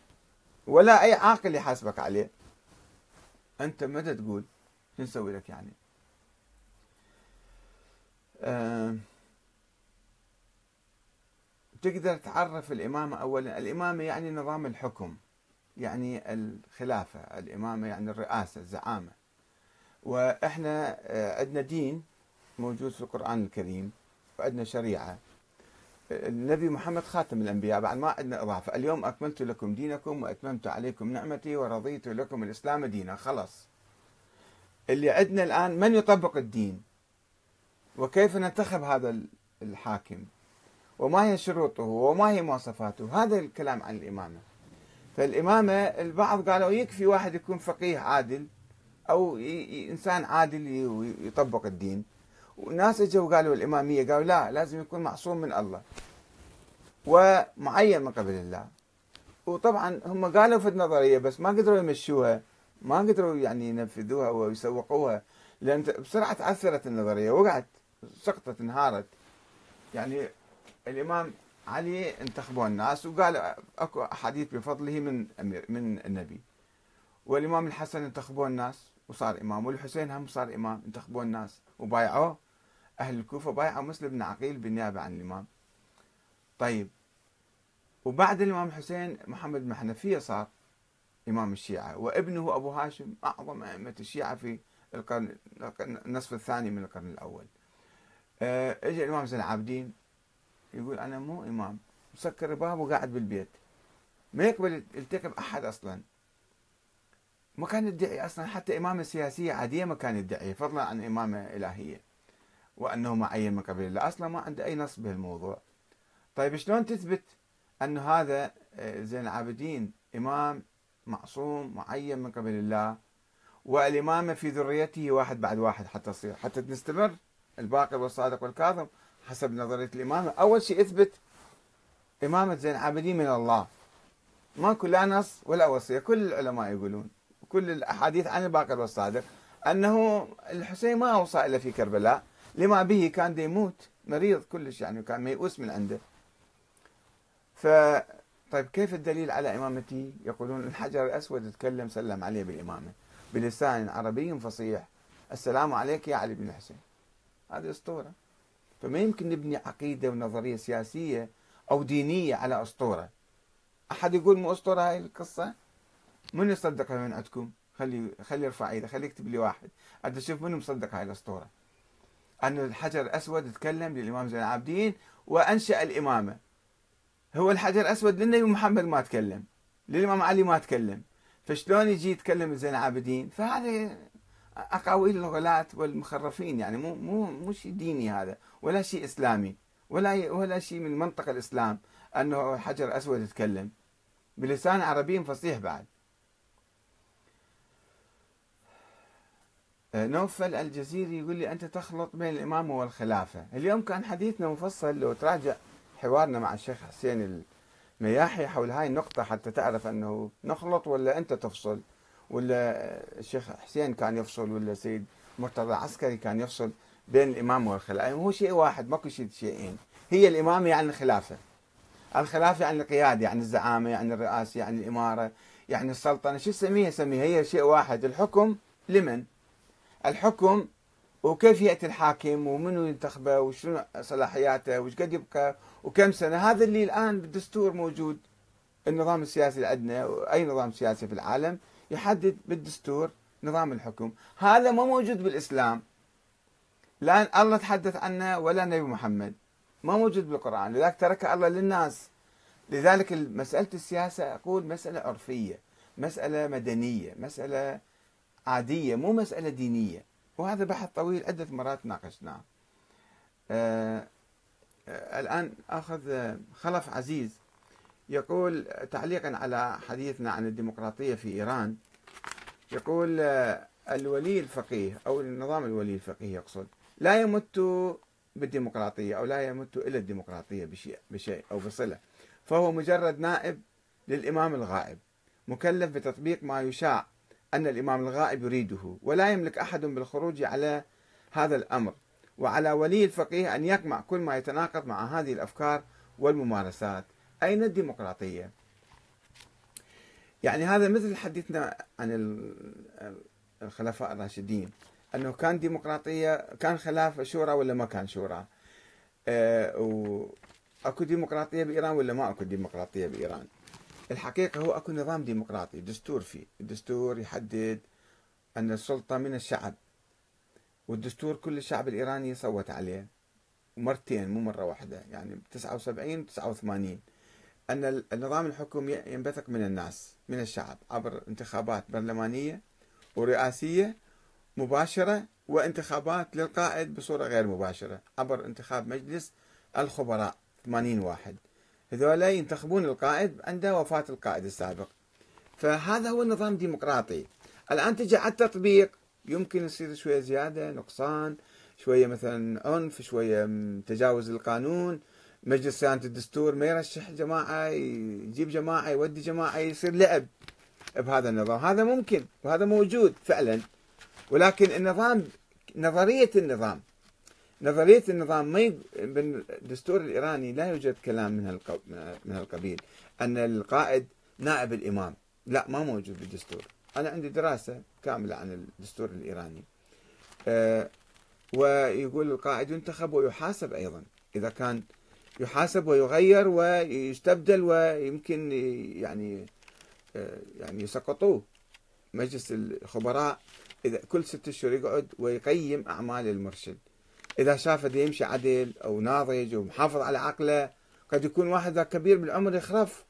ولا أي عاقل يحاسبك عليه. أنت متى تقول شو نسوي لك يعني؟ أه تقدر تعرف الإمامة أولا. الإمامة يعني نظام الحكم. يعني الخلافة الإمامة يعني الرئاسة الزعامة. وإحنا آه، عندنا دين موجود في القرآن الكريم وعندنا شريعة. النبي محمد خاتم الأنبياء بعد ما عندنا إضافة. اليوم أكملت لكم دينكم وأتممت عليكم نعمتي ورضيت لكم الإسلام دينا. خلاص. اللي عندنا الآن من يطبق الدين؟ وكيف ننتخب هذا الحاكم؟ وما هي شروطه؟ وما هي مواصفاته؟ هذا الكلام عن الإمامة. فالإمامة البعض قالوا يكفي واحد يكون فقيه عادل أو إنسان عادل يطبق الدين. وناس إجوا قالوا الإمامية قالوا لا لازم يكون معصوم من الله ومعين من قبل الله. وطبعا هم قالوا في النظرية بس ما قدروا يمشوها ما قدروا يعني ينفذوها ويسوقوها لأن بسرعة تعثرت النظرية وقعت سقطت انهارت. يعني الإمام علي انتخبوا الناس وقال اكو احاديث بفضله من من النبي. والإمام الحسن انتخبوا الناس وصار إمام والحسين هم صار إمام انتخبوا الناس وبايعوه. أهل الكوفة بايعوا مسلم بن عقيل بالنيابه عن الإمام. طيب وبعد الإمام الحسين محمد بن حنفية صار إمام الشيعة وابنه أبو هاشم أعظم أئمة الشيعة في القرن النصف الثاني من القرن الأول. آه، اجى الإمام زين العابدين يقول أنا مو إمام مسكر الباب وقاعد بالبيت. ما يقبل يلتقي بأحد أصلا. ما كان يدعي أصلا حتى إمامة سياسية عادية ما كان يدعي فضلا عن إمامة إلهية. وأنه معين من قبل الله أصلا ما عنده أي نص بهالموضوع. طيب شلون تثبت أن هذا آه، زين العابدين إمام معصوم معين من قبل الله والإمامة في ذريته واحد بعد واحد حتى تصير حتى نستمر الباقر والصادق والكاظم. حسب نظرية الإمامة. أول شيء إثبت إمامة زين العابدين من الله. ماكو لا نص ولا وصية كل العلماء يقولون كل الأحاديث عن الباقر والصادق أنه الحسين ما أوصى إلا في كربلاء. لما به كان يموت مريض كلش يعني كان ميؤوس من عنده. ف طيب كيف الدليل على إمامته يقولون الحجر الأسود تكلم سلم عليه بالإمامة بلسان عربي فصيح. السلام عليك يا علي بن الحسين. هذه أسطورة. فما يمكن نبني عقيدة ونظرية سياسية أو دينية على أسطورة. أحد يقول مو أسطورة هاي القصة؟ من يصدقها من عندكم؟ خلي خلي يرفع إيده خلي يكتب لي واحد. أنت شوف من مصدق هاي الأسطورة. أن الحجر الأسود تكلم للإمام زين العابدين وأنشأ الإمامة. هو الحجر الأسود للنبي محمد ما تكلم للإمام علي ما تكلم. فشلون يجي يتكلم زين العابدين؟ فهذا أقاويل الغلاة والمخرفين يعني مو مو مو شيء ديني هذا ولا شيء إسلامي ولا ولا شيء من منطق الإسلام أنه حجر أسود يتكلم. بلسان عربي فصيح بعد. نوفل الجزيري يقول لي أنت تخلط بين الامامه والخلافة، اليوم كان حديثنا مفصل لو تراجع حوارنا مع الشيخ حسين المياحي حول هاي النقطة حتى تعرف أنه نخلط ولا أنت تفصل. ولا الشيخ حسين كان يفصل ولا سيد مرتضى عسكري كان يفصل بين الإمامة والخلافة هو شيء واحد ماكو شيء شيئين. هي الإمامة يعني الخلافة. الخلافة يعني القيادة يعني الزعامة يعني الرئاسة يعني الإمارة يعني السلطنة. شو تسميها؟ سميها هي شيء واحد. الحكم لمن؟ الحكم وكيف يأتي الحاكم ومنو ينتخبه وشنو صلاحياته وش قد يبقى وكم سنة؟ هذا اللي الآن بالدستور موجود. النظام السياسي اللي عندنا أي نظام سياسي في العالم يحدد بالدستور نظام الحكم. هذا ما موجود بالإسلام. لا الله تحدث عنه ولا نبي محمد. ما موجود بالقرآن. لذلك ترك الله للناس. لذلك مسألة السياسة أقول مسألة عرفية مسألة مدنية مسألة عادية مو مسألة دينية. وهذا بحث طويل عدة مرات ناقشناه. آه آه الآن أخذ خلف عزيز. يقول تعليقا على حديثنا عن الديمقراطية في إيران يقول آه، الولي الفقيه أو النظام الولي الفقيه يقصد لا يمت بالديمقراطية أو لا يمت إلى الديمقراطية بشيء, بشيء أو بصلة فهو مجرد نائب للإمام الغائب مكلف بتطبيق ما يشاع أن الإمام الغائب يريده ولا يملك أحد بالخروج على هذا الأمر وعلى ولي الفقيه أن يقمع كل ما يتناقض مع هذه الأفكار والممارسات. أين الديمقراطية؟ يعني هذا مثل حديثنا عن الخلفاء الراشدين أنه كان ديمقراطية كان خلاف شورى ولا ما كان شورى؟ أه وأكو ديمقراطية بإيران ولا ما أكو ديمقراطية بإيران؟ الحقيقة هو أكو نظام ديمقراطي دستور فيه الدستور يحدد أن السلطة من الشعب والدستور كل الشعب الإيراني صوت عليه مرتين مو مرة واحدة يعني 79 و 89 أن النظام الحكم ينبثق من الناس من الشعب عبر انتخابات برلمانية ورئاسية مباشرة وانتخابات للقائد بصورة غير مباشرة عبر انتخاب مجلس الخبراء 80 واحد. هذولا ينتخبون القائد عند وفاة القائد السابق. فهذا هو النظام الديمقراطي. الآن تجي على التطبيق. يمكن يصير شوية زيادة نقصان شوية مثلا عنف شوية تجاوز القانون. مجلس صيانة الدستور ما يرشح جماعة يجيب جماعة يودي جماعة يصير لعب بهذا النظام. هذا ممكن وهذا موجود فعلا. ولكن النظام نظرية النظام نظرية النظام ما بالدستور الإيراني لا يوجد كلام من من القبيل أن القائد نائب الإمام. لا ما موجود بالدستور. أنا عندي دراسة كاملة عن الدستور الإيراني. أه ويقول القائد ينتخب ويحاسب أيضا. إذا كان يحاسب ويغير ويستبدل ويمكن يعني يعني يسقطوه. مجلس الخبراء إذا كل ست أشهر يقعد ويقيم أعمال المرشد. إذا شافه يمشي عدل أو ناضج ومحافظ على عقله قد يكون واحد كبير بالعمر يخرف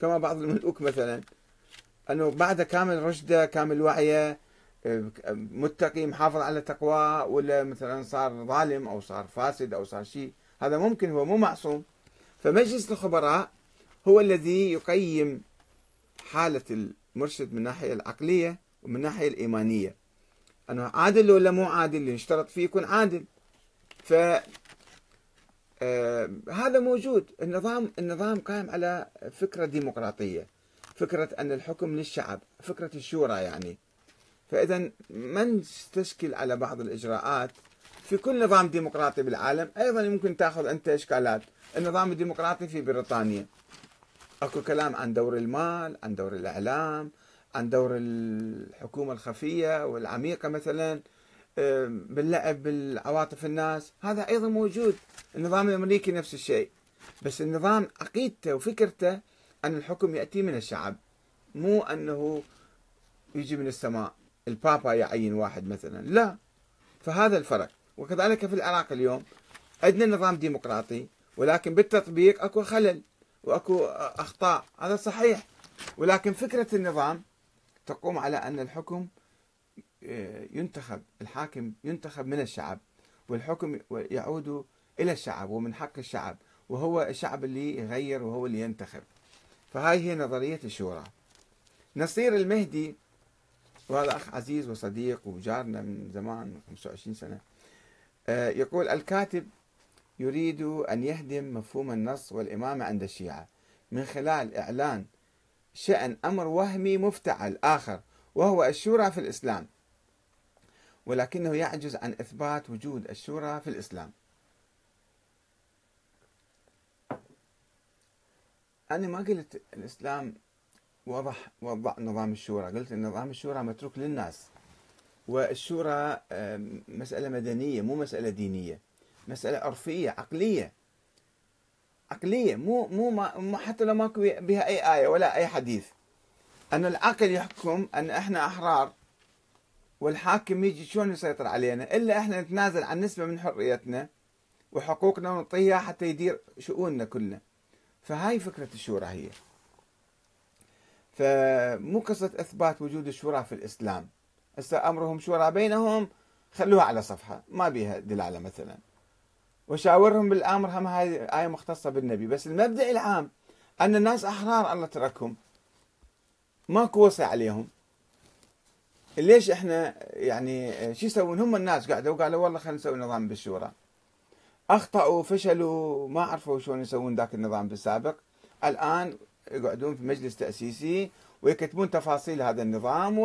كما بعض الملوك مثلا. أنه بعد كامل رشده كامل وعيه متقي محافظ على تقواه ولا مثلا صار ظالم أو صار فاسد أو صار شيء هذا ممكن هو مو معصوم. فمجلس الخبراء هو الذي يقيم حالة المرشد من الناحية العقلية ومن الناحية الإيمانية. أنه عادل ولا مو عادل؟ اللي يشترط فيه يكون عادل. ف آه هذا موجود. النظام النظام قائم على فكرة ديمقراطية فكرة أن الحكم للشعب فكرة الشورى يعني. فإذا من تشكل على بعض الإجراءات في كل نظام ديمقراطي بالعالم أيضا يمكن تأخذ أنت إشكالات. النظام الديمقراطي في بريطانيا. أكو كلام عن دور المال عن دور الإعلام عن دور الحكومة الخفية والعميقة مثلا باللعب بالعواطف الناس. هذا أيضا موجود. النظام الأمريكي نفس الشيء. بس النظام عقيدته وفكرته أن الحكم يأتي من الشعب مو أنه يجي من السماء. البابا يعين واحد مثلا. لا. فهذا الفرق. وكذلك في العراق اليوم. عندنا نظام ديمقراطي ولكن بالتطبيق أكو خلل وأكو أخطاء. هذا صحيح. ولكن فكرة النظام تقوم على أن الحكم آه، ينتخب الحاكم ينتخب من الشعب والحكم يعود إلى الشعب ومن حق الشعب وهو الشعب اللي يغير وهو اللي ينتخب. فهاي هي نظرية الشورى. نصير المهدي وهذا أخ عزيز وصديق وجارنا من زمان 25 سنة. يقول الكاتب يريد أن يهدم مفهوم النص والإمامة عند الشيعة. من خلال إعلان شأن أمر وهمي مفتعل آخر وهو الشورى في الإسلام ولكنه يعجز عن إثبات وجود الشورى في الإسلام. أنا ما قلت الإسلام وضح وضع نظام الشورى قلت نظام الشورى متروك للناس. والشورى مسألة مدنية مو مسألة دينية مسألة عرفية عقلية. عقلية مو مو ما حتى لو ماكو بها أي آية ولا أي حديث. أن العقل يحكم أن إحنا أحرار والحاكم يجي شلون يسيطر علينا؟ إلا إحنا نتنازل عن نسبة من حريتنا وحقوقنا ونعطيها حتى يدير شؤوننا كلنا. فهاي فكرة الشورى هي. فمو قصة إثبات وجود الشورى في الإسلام. هسه أمرهم شورى بينهم؟ خلوها على صفحة ما بيها دلالة مثلا. وشاورهم بالأمر هم هاي آية مختصة بالنبي. بس المبدأ العام أن الناس أحرار الله تركهم. ماكو وصي عليهم. ليش إحنا يعني شو يسوون؟ هم الناس قاعدوا قالوا والله خلينا نسوي نظام بالشورى. أخطأوا فشلوا ما عرفوا شلون يسوون ذاك النظام بالسابق. الآن يقعدون في مجلس تأسيسي ويكتبون تفاصيل هذا النظام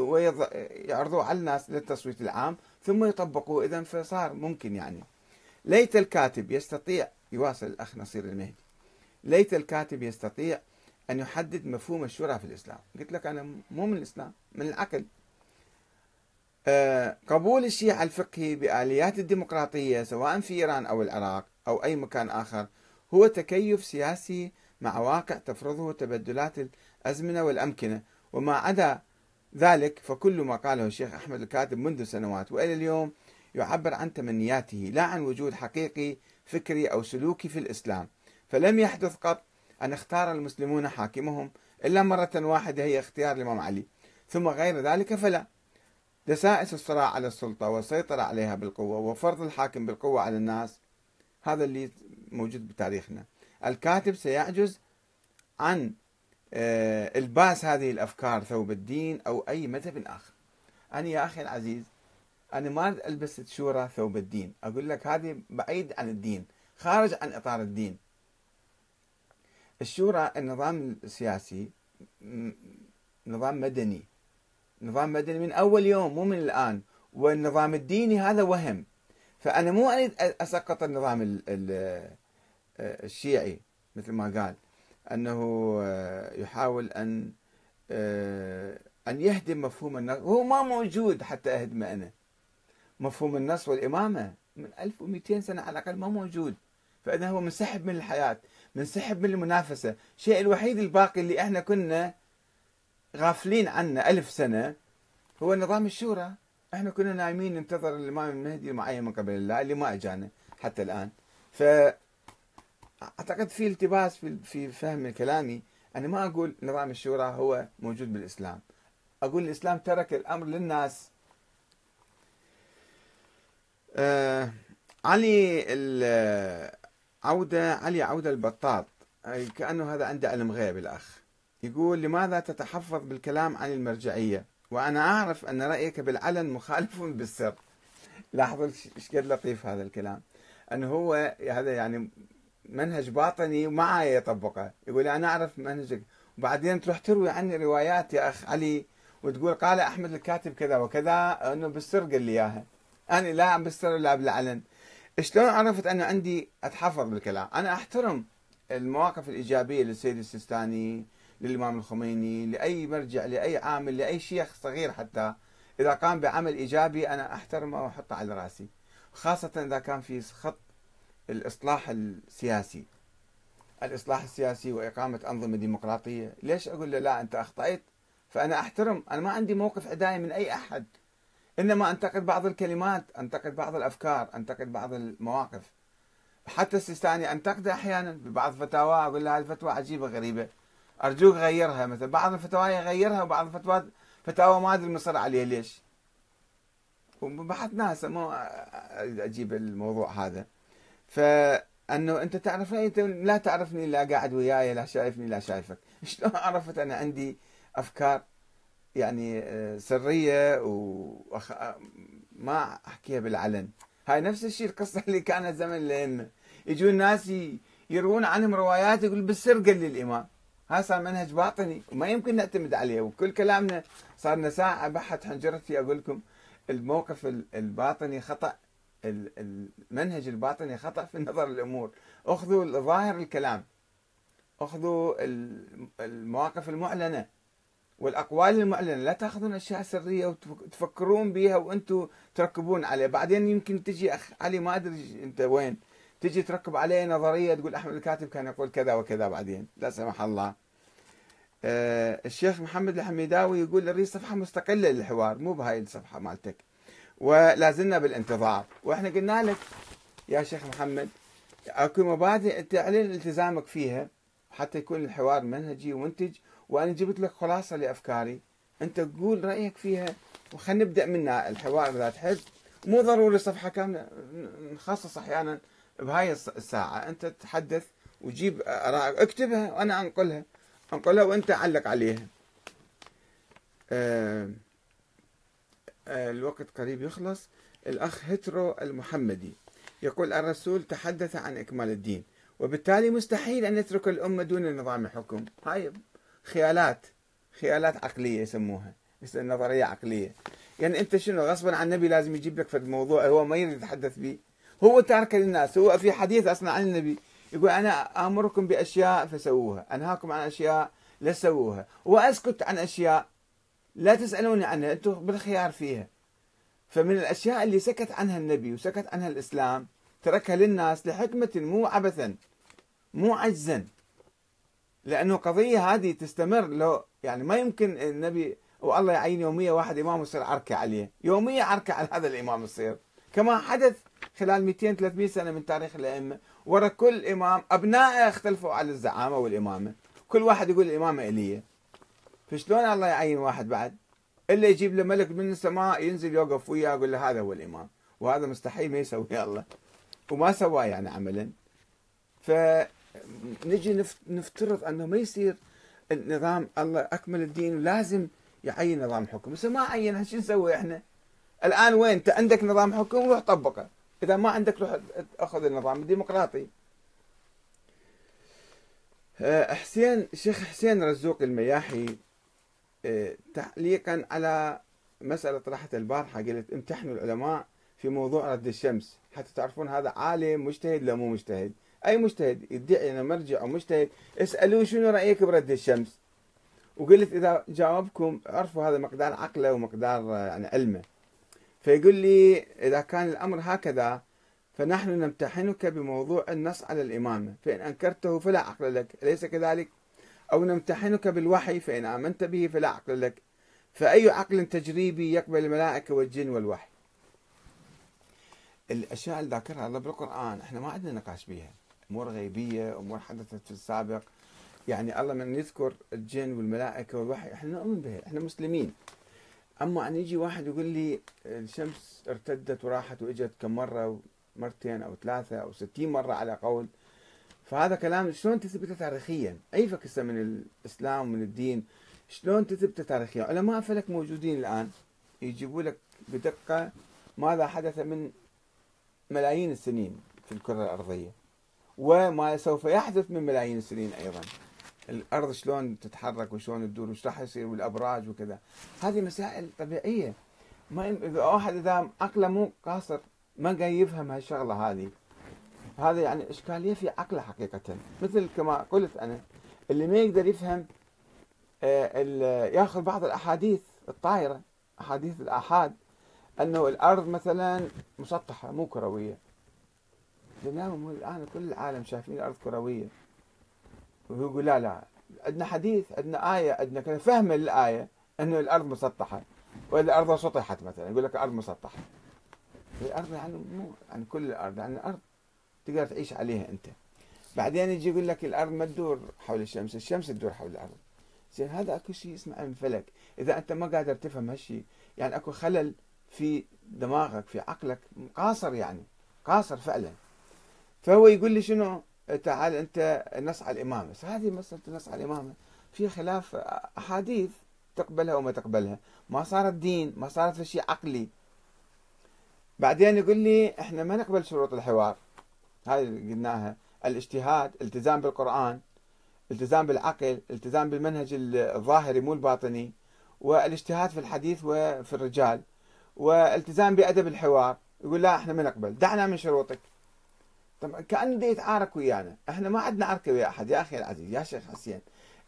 ويعرضوه على الناس للتصويت العام ثم يطبقوه إذا فصار ممكن يعني. ليت الكاتب يستطيع يواصل الأخ نصير المهدي. ليت الكاتب يستطيع أن يحدد مفهوم الشورى في الإسلام. قلت لك أنا مو من الإسلام من العقل. أه قبول الشيعة الفقهي بآليات الديمقراطية سواء في إيران أو العراق أو أي مكان آخر هو تكيف سياسي مع واقع تفرضه تبدلات الأزمنة والأمكنة. وما عدا ذلك فكل ما قاله الشيخ أحمد الكاتب منذ سنوات وإلى اليوم يعبر عن تمنياته لا عن وجود حقيقي فكري أو سلوكي في الإسلام. فلم يحدث قط أن اختار المسلمون حاكمهم إلا مرة واحدة هي اختيار الإمام علي. ثم غير ذلك فلا. دسائس الصراع على السلطة والسيطرة عليها بالقوة وفرض الحاكم بالقوة على الناس هذا اللي موجود بتاريخنا. الكاتب سيعجز عن الباس هذه الأفكار ثوب الدين أو أي مذهب آخر. أنا يا أخي العزيز أنا ما ألبس شورى ثوب الدين، أقول لك هذه بعيد عن الدين، خارج عن إطار الدين. الشورى النظام السياسي نظام مدني. نظام مدني من أول يوم مو من الآن. والنظام الديني هذا وهم. فأنا مو أريد أسقط النظام آه، الشيعي مثل ما قال. أنه آه، يحاول أن آه، أن يهدم مفهوم النص. هو ما موجود حتى اهدمه أنا مفهوم النص والإمامة من 1200 سنة على الأقل ما موجود. فإذا هو منسحب من الحياة منسحب من المنافسة. الشيء الوحيد الباقي اللي إحنا كنا غافلين عنه ألف سنة هو نظام الشورى. إحنا كنا نايمين ننتظر الإمام المهدي المعين من قبل الله اللي ما أجانا حتى الآن. ف أعتقد في التباس في في فهم كلامي. أنا ما أقول نظام الشورى هو موجود بالإسلام. أقول الإسلام ترك الأمر للناس. آه علي عودة علي عودة البطاط. كأنه هذا عنده علم غيب الأخ. يقول لماذا تتحفظ بالكلام عن المرجعية؟ وأنا أعرف أن رأيك بالعلن مخالف بالسر. لاحظوا إيش قد لطيف هذا الكلام. أنه هو هذا يعني منهج باطني ومعايا يطبقه يقول أنا أعرف منهجك. وبعدين تروح تروي عني روايات يا أخ علي وتقول قال أحمد الكاتب كذا وكذا إنه بالسر قال لي إياها. أنا لا بالسر ولا بالعلن. شلون عرفت أنه عندي أتحفظ بالكلام؟ أنا أحترم المواقف الإيجابية للسيد السيستاني للإمام الخميني لأي مرجع لأي عامل لأي شيخ صغير حتى. إذا قام بعمل إيجابي أنا أحترمه وأحطه على رأسي. خاصة إذا كان في خط الإصلاح السياسي. الإصلاح السياسي وإقامة أنظمة ديمقراطية. ليش أقول له لا أنت أخطأت؟ فأنا أحترم. أنا ما عندي موقف عدائي من أي أحد. إنما أنتقد بعض الكلمات أنتقد بعض الأفكار أنتقد بعض المواقف. حتى السيستاني أنتقده أحيانا ببعض فتاوى أقول له هذه الفتوى عجيبة غريبة. أرجوك غيرها مثلا. بعض الفتاوى يغيرها وبعض الفتوى فتاوى ما أدري مصر عليه ليش. وبحثنا هسه ما أجيب الموضوع هذا. فأنه أنت تعرفني أنت لا تعرفني لا قاعد وياي لا شايفني لا شايفك. شلون عرفت أنا عندي أفكار يعني آه، سرية وما أحكيها بالعلن. هاي نفس الشيء القصة اللي كانت زمن الائمه يجون ناس يروون عنهم روايات يقول بالسر قال لي الإمام. هذا صار منهج باطني وما يمكن نعتمد عليه. وكل كلامنا صار لنا ساعه بحث حنجرتي أقول لكم الموقف الباطني خطأ المنهج الباطني خطأ في نظر الأمور أخذوا ظاهر الكلام. أخذوا المواقف المعلنة والأقوال المعلنة. لا تأخذون أشياء سرية وتفكرون بها وأنتم تركبون عليه بعدين يمكن تجي أخ علي ما أدري أنت وين تجي تركب عليه نظرية تقول أحمد الكاتب كان يقول كذا وكذا بعدين. لا سمح الله. آه الشيخ محمد الحميداوي يقول اريد صفحة مستقلة للحوار مو بهاي الصفحة مالتك. ولا زلنا بالانتظار. وإحنا قلنا لك يا شيخ محمد اكو مبادئ انت علينا التزامك فيها حتى يكون الحوار منهجي ومنتج وأنا جبت لك خلاصة لأفكاري. أنت قول رأيك فيها وخلينا نبدأ منها. الحوار إذا تحب مو ضروري صفحة كاملة نخصص أحيانا بهاي الساعة. أنت تتحدث وجيب ارائك اكتبها وأنا أنقلها أنقلها وأنت علق عليها. أه الوقت قريب يخلص الأخ هترو المحمدي يقول الرسول تحدث عن إكمال الدين وبالتالي مستحيل أن نترك الأمة دون نظام الحكم هاي خيالات خيالات عقلية يسموها نظريه عقلية. يعني أنت شنو غصبا عن النبي لازم يجيب لك في الموضوع هو ما يريد يتحدث به. هو تارك للناس هو في حديث أصلا عن النبي يقول أنا آمركم بأشياء فسووها أنهاكم عن أشياء لا تسووها وأسكت عن أشياء لا تسألوني عنها أنتم بالخيار فيها. فمن الأشياء اللي سكت عنها النبي وسكت عنها الإسلام تركها للناس لحكمة مو عبثا مو عجزا. لأنه قضية هذه تستمر لو يعني ما يمكن النبي والله يعين يومية واحد إمام يصير عركة عليه، يومية عركة على هذا الإمام يصير، كما حدث خلال 200 300 سنة من تاريخ الأئمة، ورا كل إمام أبنائه اختلفوا على الزعامة والإمامة، كل واحد يقول الإمامة إليه. فشلون الله يعين واحد بعد؟ إلا يجيب له ملك من السماء ينزل يوقف وياه يقول له هذا هو الامام، وهذا مستحيل ما يسويه الله. وما سواه يعني عملا. ف نجي نفترض أنه ما يصير النظام الله أكمل الدين ولازم يعين نظام حكم بس ما عين شو نسوي إحنا الآن وين أنت عندك نظام حكم روح طبقه إذا ما عندك روح أخذ النظام الديمقراطي أه، حسين الشيخ حسين رزوق المياحي تعليقا على مسألة طرحت البارحة قلت امتحنوا العلماء في موضوع رد الشمس. حتى تعرفون هذا عالم مجتهد لا مو مجتهد. أي مجتهد يدعي إنه مرجع أو مجتهد اسألوه شنو رأيك برد الشمس؟ وقلت إذا جاوبكم عرفوا هذا مقدار عقله ومقدار يعني علمه. فيقول لي إذا كان الأمر هكذا فنحن نمتحنك بموضوع النص على الإمامة. فإن أنكرته فلا عقل لك. أليس كذلك؟ أو نمتحنك بالوحي فإن آمنت به فلا عقل لك. فأي عقل تجريبي يقبل الملائكة والجن والوحي. الأشياء اللي ذاكرها الله بالقرآن إحنا ما عندنا نقاش بها أمور غيبية أمور حدثت في السابق. يعني الله من يذكر الجن والملائكة والوحي إحنا نؤمن بها إحنا مسلمين. أما أن يجي واحد يقول لي الشمس ارتدت وراحت وإجت كم مرة مرتين أو ثلاثة أو ستين مرة على قول فهذا كلام شلون تثبته تاريخيا؟ أي فكسة من الإسلام ومن الدين شلون تثبته تاريخيا؟ علماء فلك موجودين الآن يجيبوا لك بدقة ماذا حدث من ملايين السنين في الكرة الأرضية وما سوف يحدث من ملايين السنين أيضا. الأرض شلون تتحرك وشلون تدور وش راح يصير والأبراج وكذا. هذه مسائل طبيعية. ما إذا واحد إذا عقله مو قاصر ما قاعد يفهم هالشغلة هذه. هذا يعني إشكالية في عقله حقيقة. مثل كما قلت أنا اللي ما يقدر يفهم آه، يأخذ بعض الأحاديث الطايره أحاديث الآحاد أنه الأرض مثلا مسطحة مو كروية. لا الآن كل العالم شايفين الأرض كروية. وهو يقول لا لا عندنا حديث عندنا آية عندنا كذا. فهم الآية أنه الأرض مسطحة وإذا الأرض سطحت مثلا يقول لك الأرض مسطحة. الأرض يعني مو يعني كل الأرض يعني الأرض تقدر تعيش عليها أنت. بعدين يجي يقول لك الأرض ما تدور حول الشمس الشمس تدور حول الأرض. زين هذا أكو شيء اسمه علم فلك إذا أنت ما قادر تفهم هالشيء يعني أكو خلل في دماغك في عقلك قاصر يعني قاصر فعلا. فهو يقول لي شنو؟ تعال أنت نص على الإمامة. هذه مسألة النص على الإمامة. في خلاف أحاديث تقبلها وما تقبلها. ما صارت دين ما صارت في شيء عقلي. بعدين يقول لي إحنا ما نقبل شروط الحوار. هاي قلناها. الاجتهاد التزام بالقرآن التزام بالعقل التزام بالمنهج الظاهري مو الباطني والاجتهاد في الحديث وفي الرجال والتزام بأدب الحوار. يقول لا إحنا ما نقبل. دعنا من شروطك. طبعا كأنه دي يتعارك ويانا. إحنا ما عندنا عركة ويا أحد. يا أخي العزيز يا شيخ حسين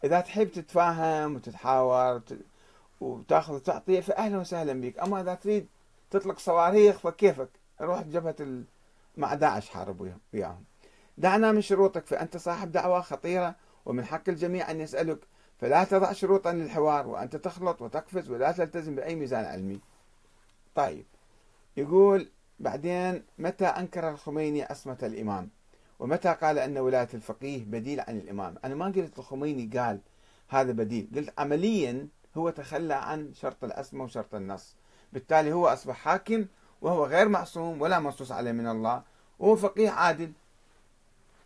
إذا تحب تتفاهم وتتحاور وتأخذ وتعطي فأهلا وسهلا بك أما إذا تريد تطلق صواريخ فكيفك؟ روح جبهة مع داعش حارب وياهم. دعنا من شروطك فأنت صاحب دعوة خطيرة ومن حق الجميع أن يسألك. فلا تضع شروطا للحوار وأنت تخلط وتقفز ولا تلتزم بأي ميزان علمي. طيب. يقول بعدين متى أنكر الخميني عصمة الإمام؟ ومتى قال أن ولاية الفقيه بديل عن الإمام؟ أنا ما قلت الخميني قال هذا بديل. قلت عمليا هو تخلى عن شرط العصمة وشرط النص. بالتالي هو أصبح حاكم وهو غير معصوم ولا منصوص عليه من الله وهو فقيه عادل.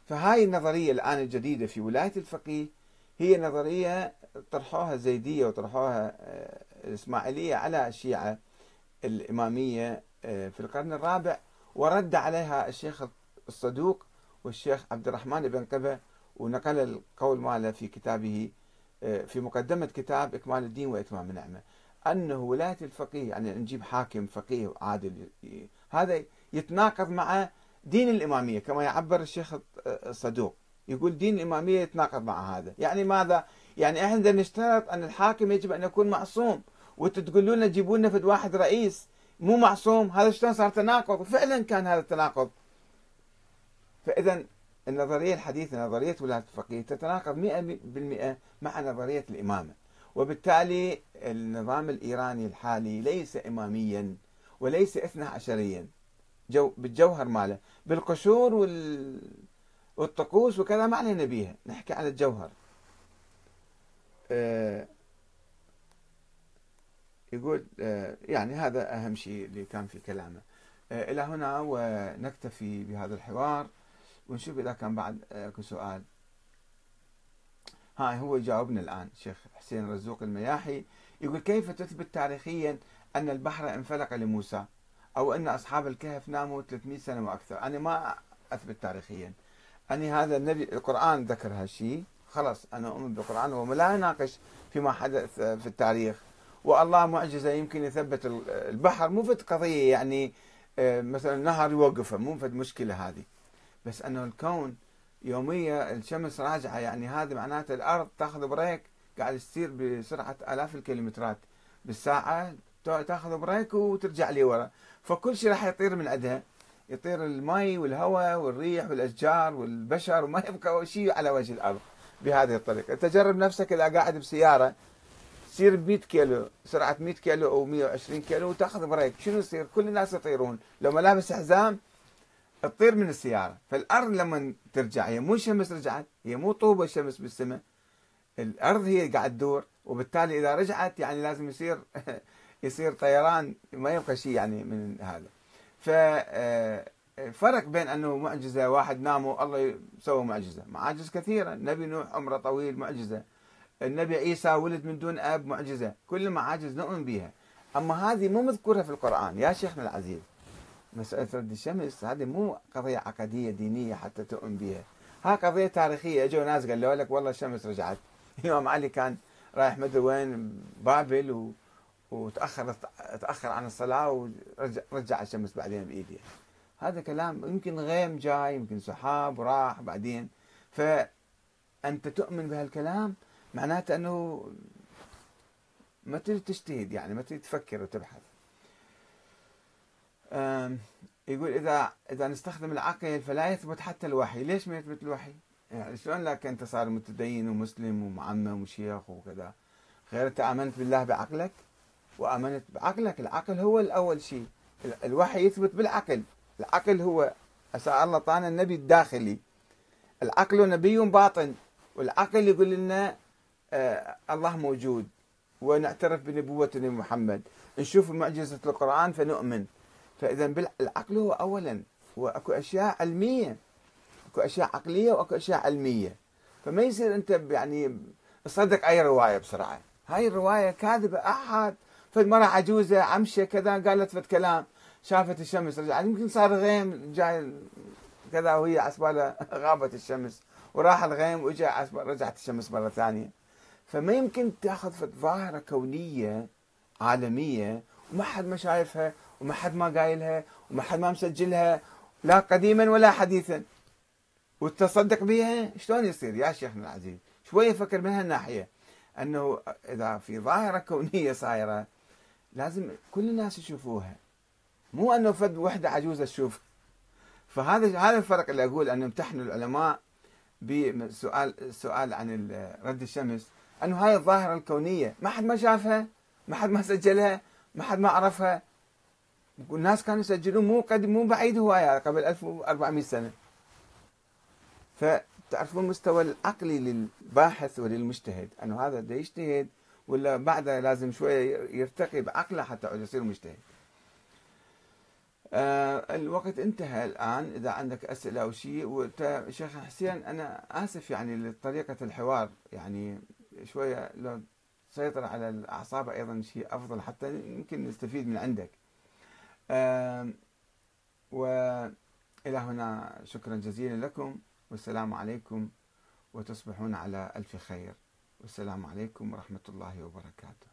فهاي النظرية الآن الجديدة في ولاية الفقيه هي نظرية طرحوها الزيدية وطرحوها آه، الإسماعيلية على الشيعة الإمامية آه، في القرن الرابع ورد عليها الشيخ الصدوق والشيخ عبد الرحمن بن قبة ونقل القول ماله في كتابه آه، في مقدمة كتاب إكمال الدين وإتمام النعمة. أنه ولاية الفقيه يعني نجيب حاكم فقيه عادل هذا يتناقض مع دين الإمامية كما يعبر الشيخ الصدوق. يقول دين الإمامية يتناقض مع هذا. يعني ماذا؟ يعني إحنا نشترط أن الحاكم يجب أن يكون معصوم وتقولون لنا جيبوا لنا فد واحد رئيس مو معصوم هذا شلون صار تناقض؟ وفعلا كان هذا التناقض. فإذا النظرية الحديثة نظرية ولاية الفقيه تتناقض 100% مع نظرية الإمامة. وبالتالي النظام الإيراني الحالي ليس إماميا وليس إثنى عشريا. جو بالجوهر ماله. بالقشور وال والطقوس وكذا ما علينا بيها. نحكي على الجوهر. آه يقول آه يعني هذا أهم شيء اللي كان في كلامه. آه إلى هنا ونكتفي بهذا الحوار. ونشوف إذا كان بعد اكو سؤال. هاي هو يجاوبنا الآن شيخ حسين رزوق المياحي. يقول كيف تثبت تاريخيا أن البحر انفلق لموسى أو أن أصحاب الكهف ناموا 300 سنة وأكثر؟ أنا ما أثبت تاريخيا. أنا هذا النبي القرآن ذكر هالشيء خلاص أنا أؤمن بالقرآن ولا أناقش فيما حدث في التاريخ. والله معجزة يمكن يثبت البحر مو فد قضية يعني آه، مثلا نهر يوقفه مو فد مشكلة هذه. بس أنه الكون يومية الشمس راجعة يعني هذا معناته الأرض تاخذ brake قاعد تسير بسرعة آلاف الكيلومترات بالساعة تاخذ brake وترجع لي ورا. فكل شيء راح يطير من عندها. يطير الماء والهواء والريح والأشجار والبشر وما يبقى شيء على وجه الأرض بهذه الطريقة. تجرب نفسك إذا قاعد بسيارة تصير ب 100 كيلو سرعة 100 كيلو أو 120 كيلو وتاخذ brake. شنو يصير؟ كل الناس يطيرون. لو ما لابس حزام تطير من السيارة فالأرض لما ترجع هي مو الشمس رجعت هي مو طوبة الشمس بالسماء الأرض هي قاعد تدور وبالتالي إذا رجعت يعني لازم يصير يصير طيران ما يبقى شيء يعني من هذا. ففرق آه، بين أنه معجزة واحد نام والله سوى معجزة. معاجز كثيرة النبي نوح عمره طويل معجزة. النبي عيسى ولد من دون أب معجزة. كل معاجز نؤمن بها أما هذه مو مذكورة في القرآن يا شيخنا العزيز. مسألة رد الشمس هذه مو قضية عقدية دينية حتى تؤمن بها. ها قضية تاريخية. اجوا ناس قالوا لك والله الشمس رجعت. الامام علي كان رايح مدري وين بابل و وتأخر تأخر عن الصلاة ورجع رجع الشمس بعدين بايدي هذا كلام يمكن غيم جاي يمكن سحاب وراح بعدين. فانت تؤمن بهالكلام معناته أنه ما تريد تجتهد يعني ما تريد تفكر وتبحث. يقول إذا إذا نستخدم العقل فلا يثبت حتى الوحي. ليش ما يثبت الوحي؟ يعني شلون؟ لك أنت صار متدين ومسلم ومعمم وشيخ وكذا. غير أنت آمنت بالله بعقلك وآمنت بعقلك. العقل هو الأول شيء. الوحي يثبت بالعقل. العقل هو أسأل الله طانا النبي الداخلي. العقل نبي باطن. والعقل يقول لنا آه الله موجود ونعترف بنبوة محمد. نشوف معجزة القرآن فنؤمن. فإذا العقل هو أولا وأكو أشياء علمية. أكو أشياء عقلية وأكو أشياء علمية. فما يصير أنت يعني تصدق أي رواية بسرعة. هاي الرواية كاذبة أحد. فد مرة عجوزة عمشة كذا قالت فد كلام. شافت الشمس رجعت يمكن صار غيم جاي كذا وهي عسبالة غابت الشمس. وراح الغيم وجاء رجعت الشمس مرة ثانية. فما يمكن تأخذ ظاهرة كونية عالمية وما حد ما شايفها. وما حد ما قايلها وما حد ما مسجلها لا قديما ولا حديثا. وتصدق بها شلون يصير؟ يا شيخنا العزيز شوية فكر من هالناحية. أنه إذا في ظاهرة كونية صايرة لازم كل الناس يشوفوها. مو أنه فد وحدة عجوزة تشوف. فهذا هذا الفرق اللي أقول أن امتحنوا العلماء بسؤال سؤال عن رد الشمس. أنه هاي الظاهرة الكونية ما حد ما شافها ما حد ما سجلها ما حد ما عرفها. والناس كانوا يسجلون مو قد مو بعيد هواية قبل 1400 سنة فتعرفون المستوى العقلي للباحث وللمجتهد أنه هذا بده يجتهد ولا بعده لازم شوية يرتقي بعقله حتى يصير مجتهد. آه الوقت انتهى الآن إذا عندك أسئلة أو شيء شيخ حسين أنا آسف يعني لطريقة الحوار يعني شوية لو تسيطر على الأعصاب أيضا شيء أفضل حتى يمكن نستفيد من عندك. وإلى هنا شكرا جزيلا لكم. والسلام عليكم وتصبحون على ألف خير والسلام عليكم ورحمة الله وبركاته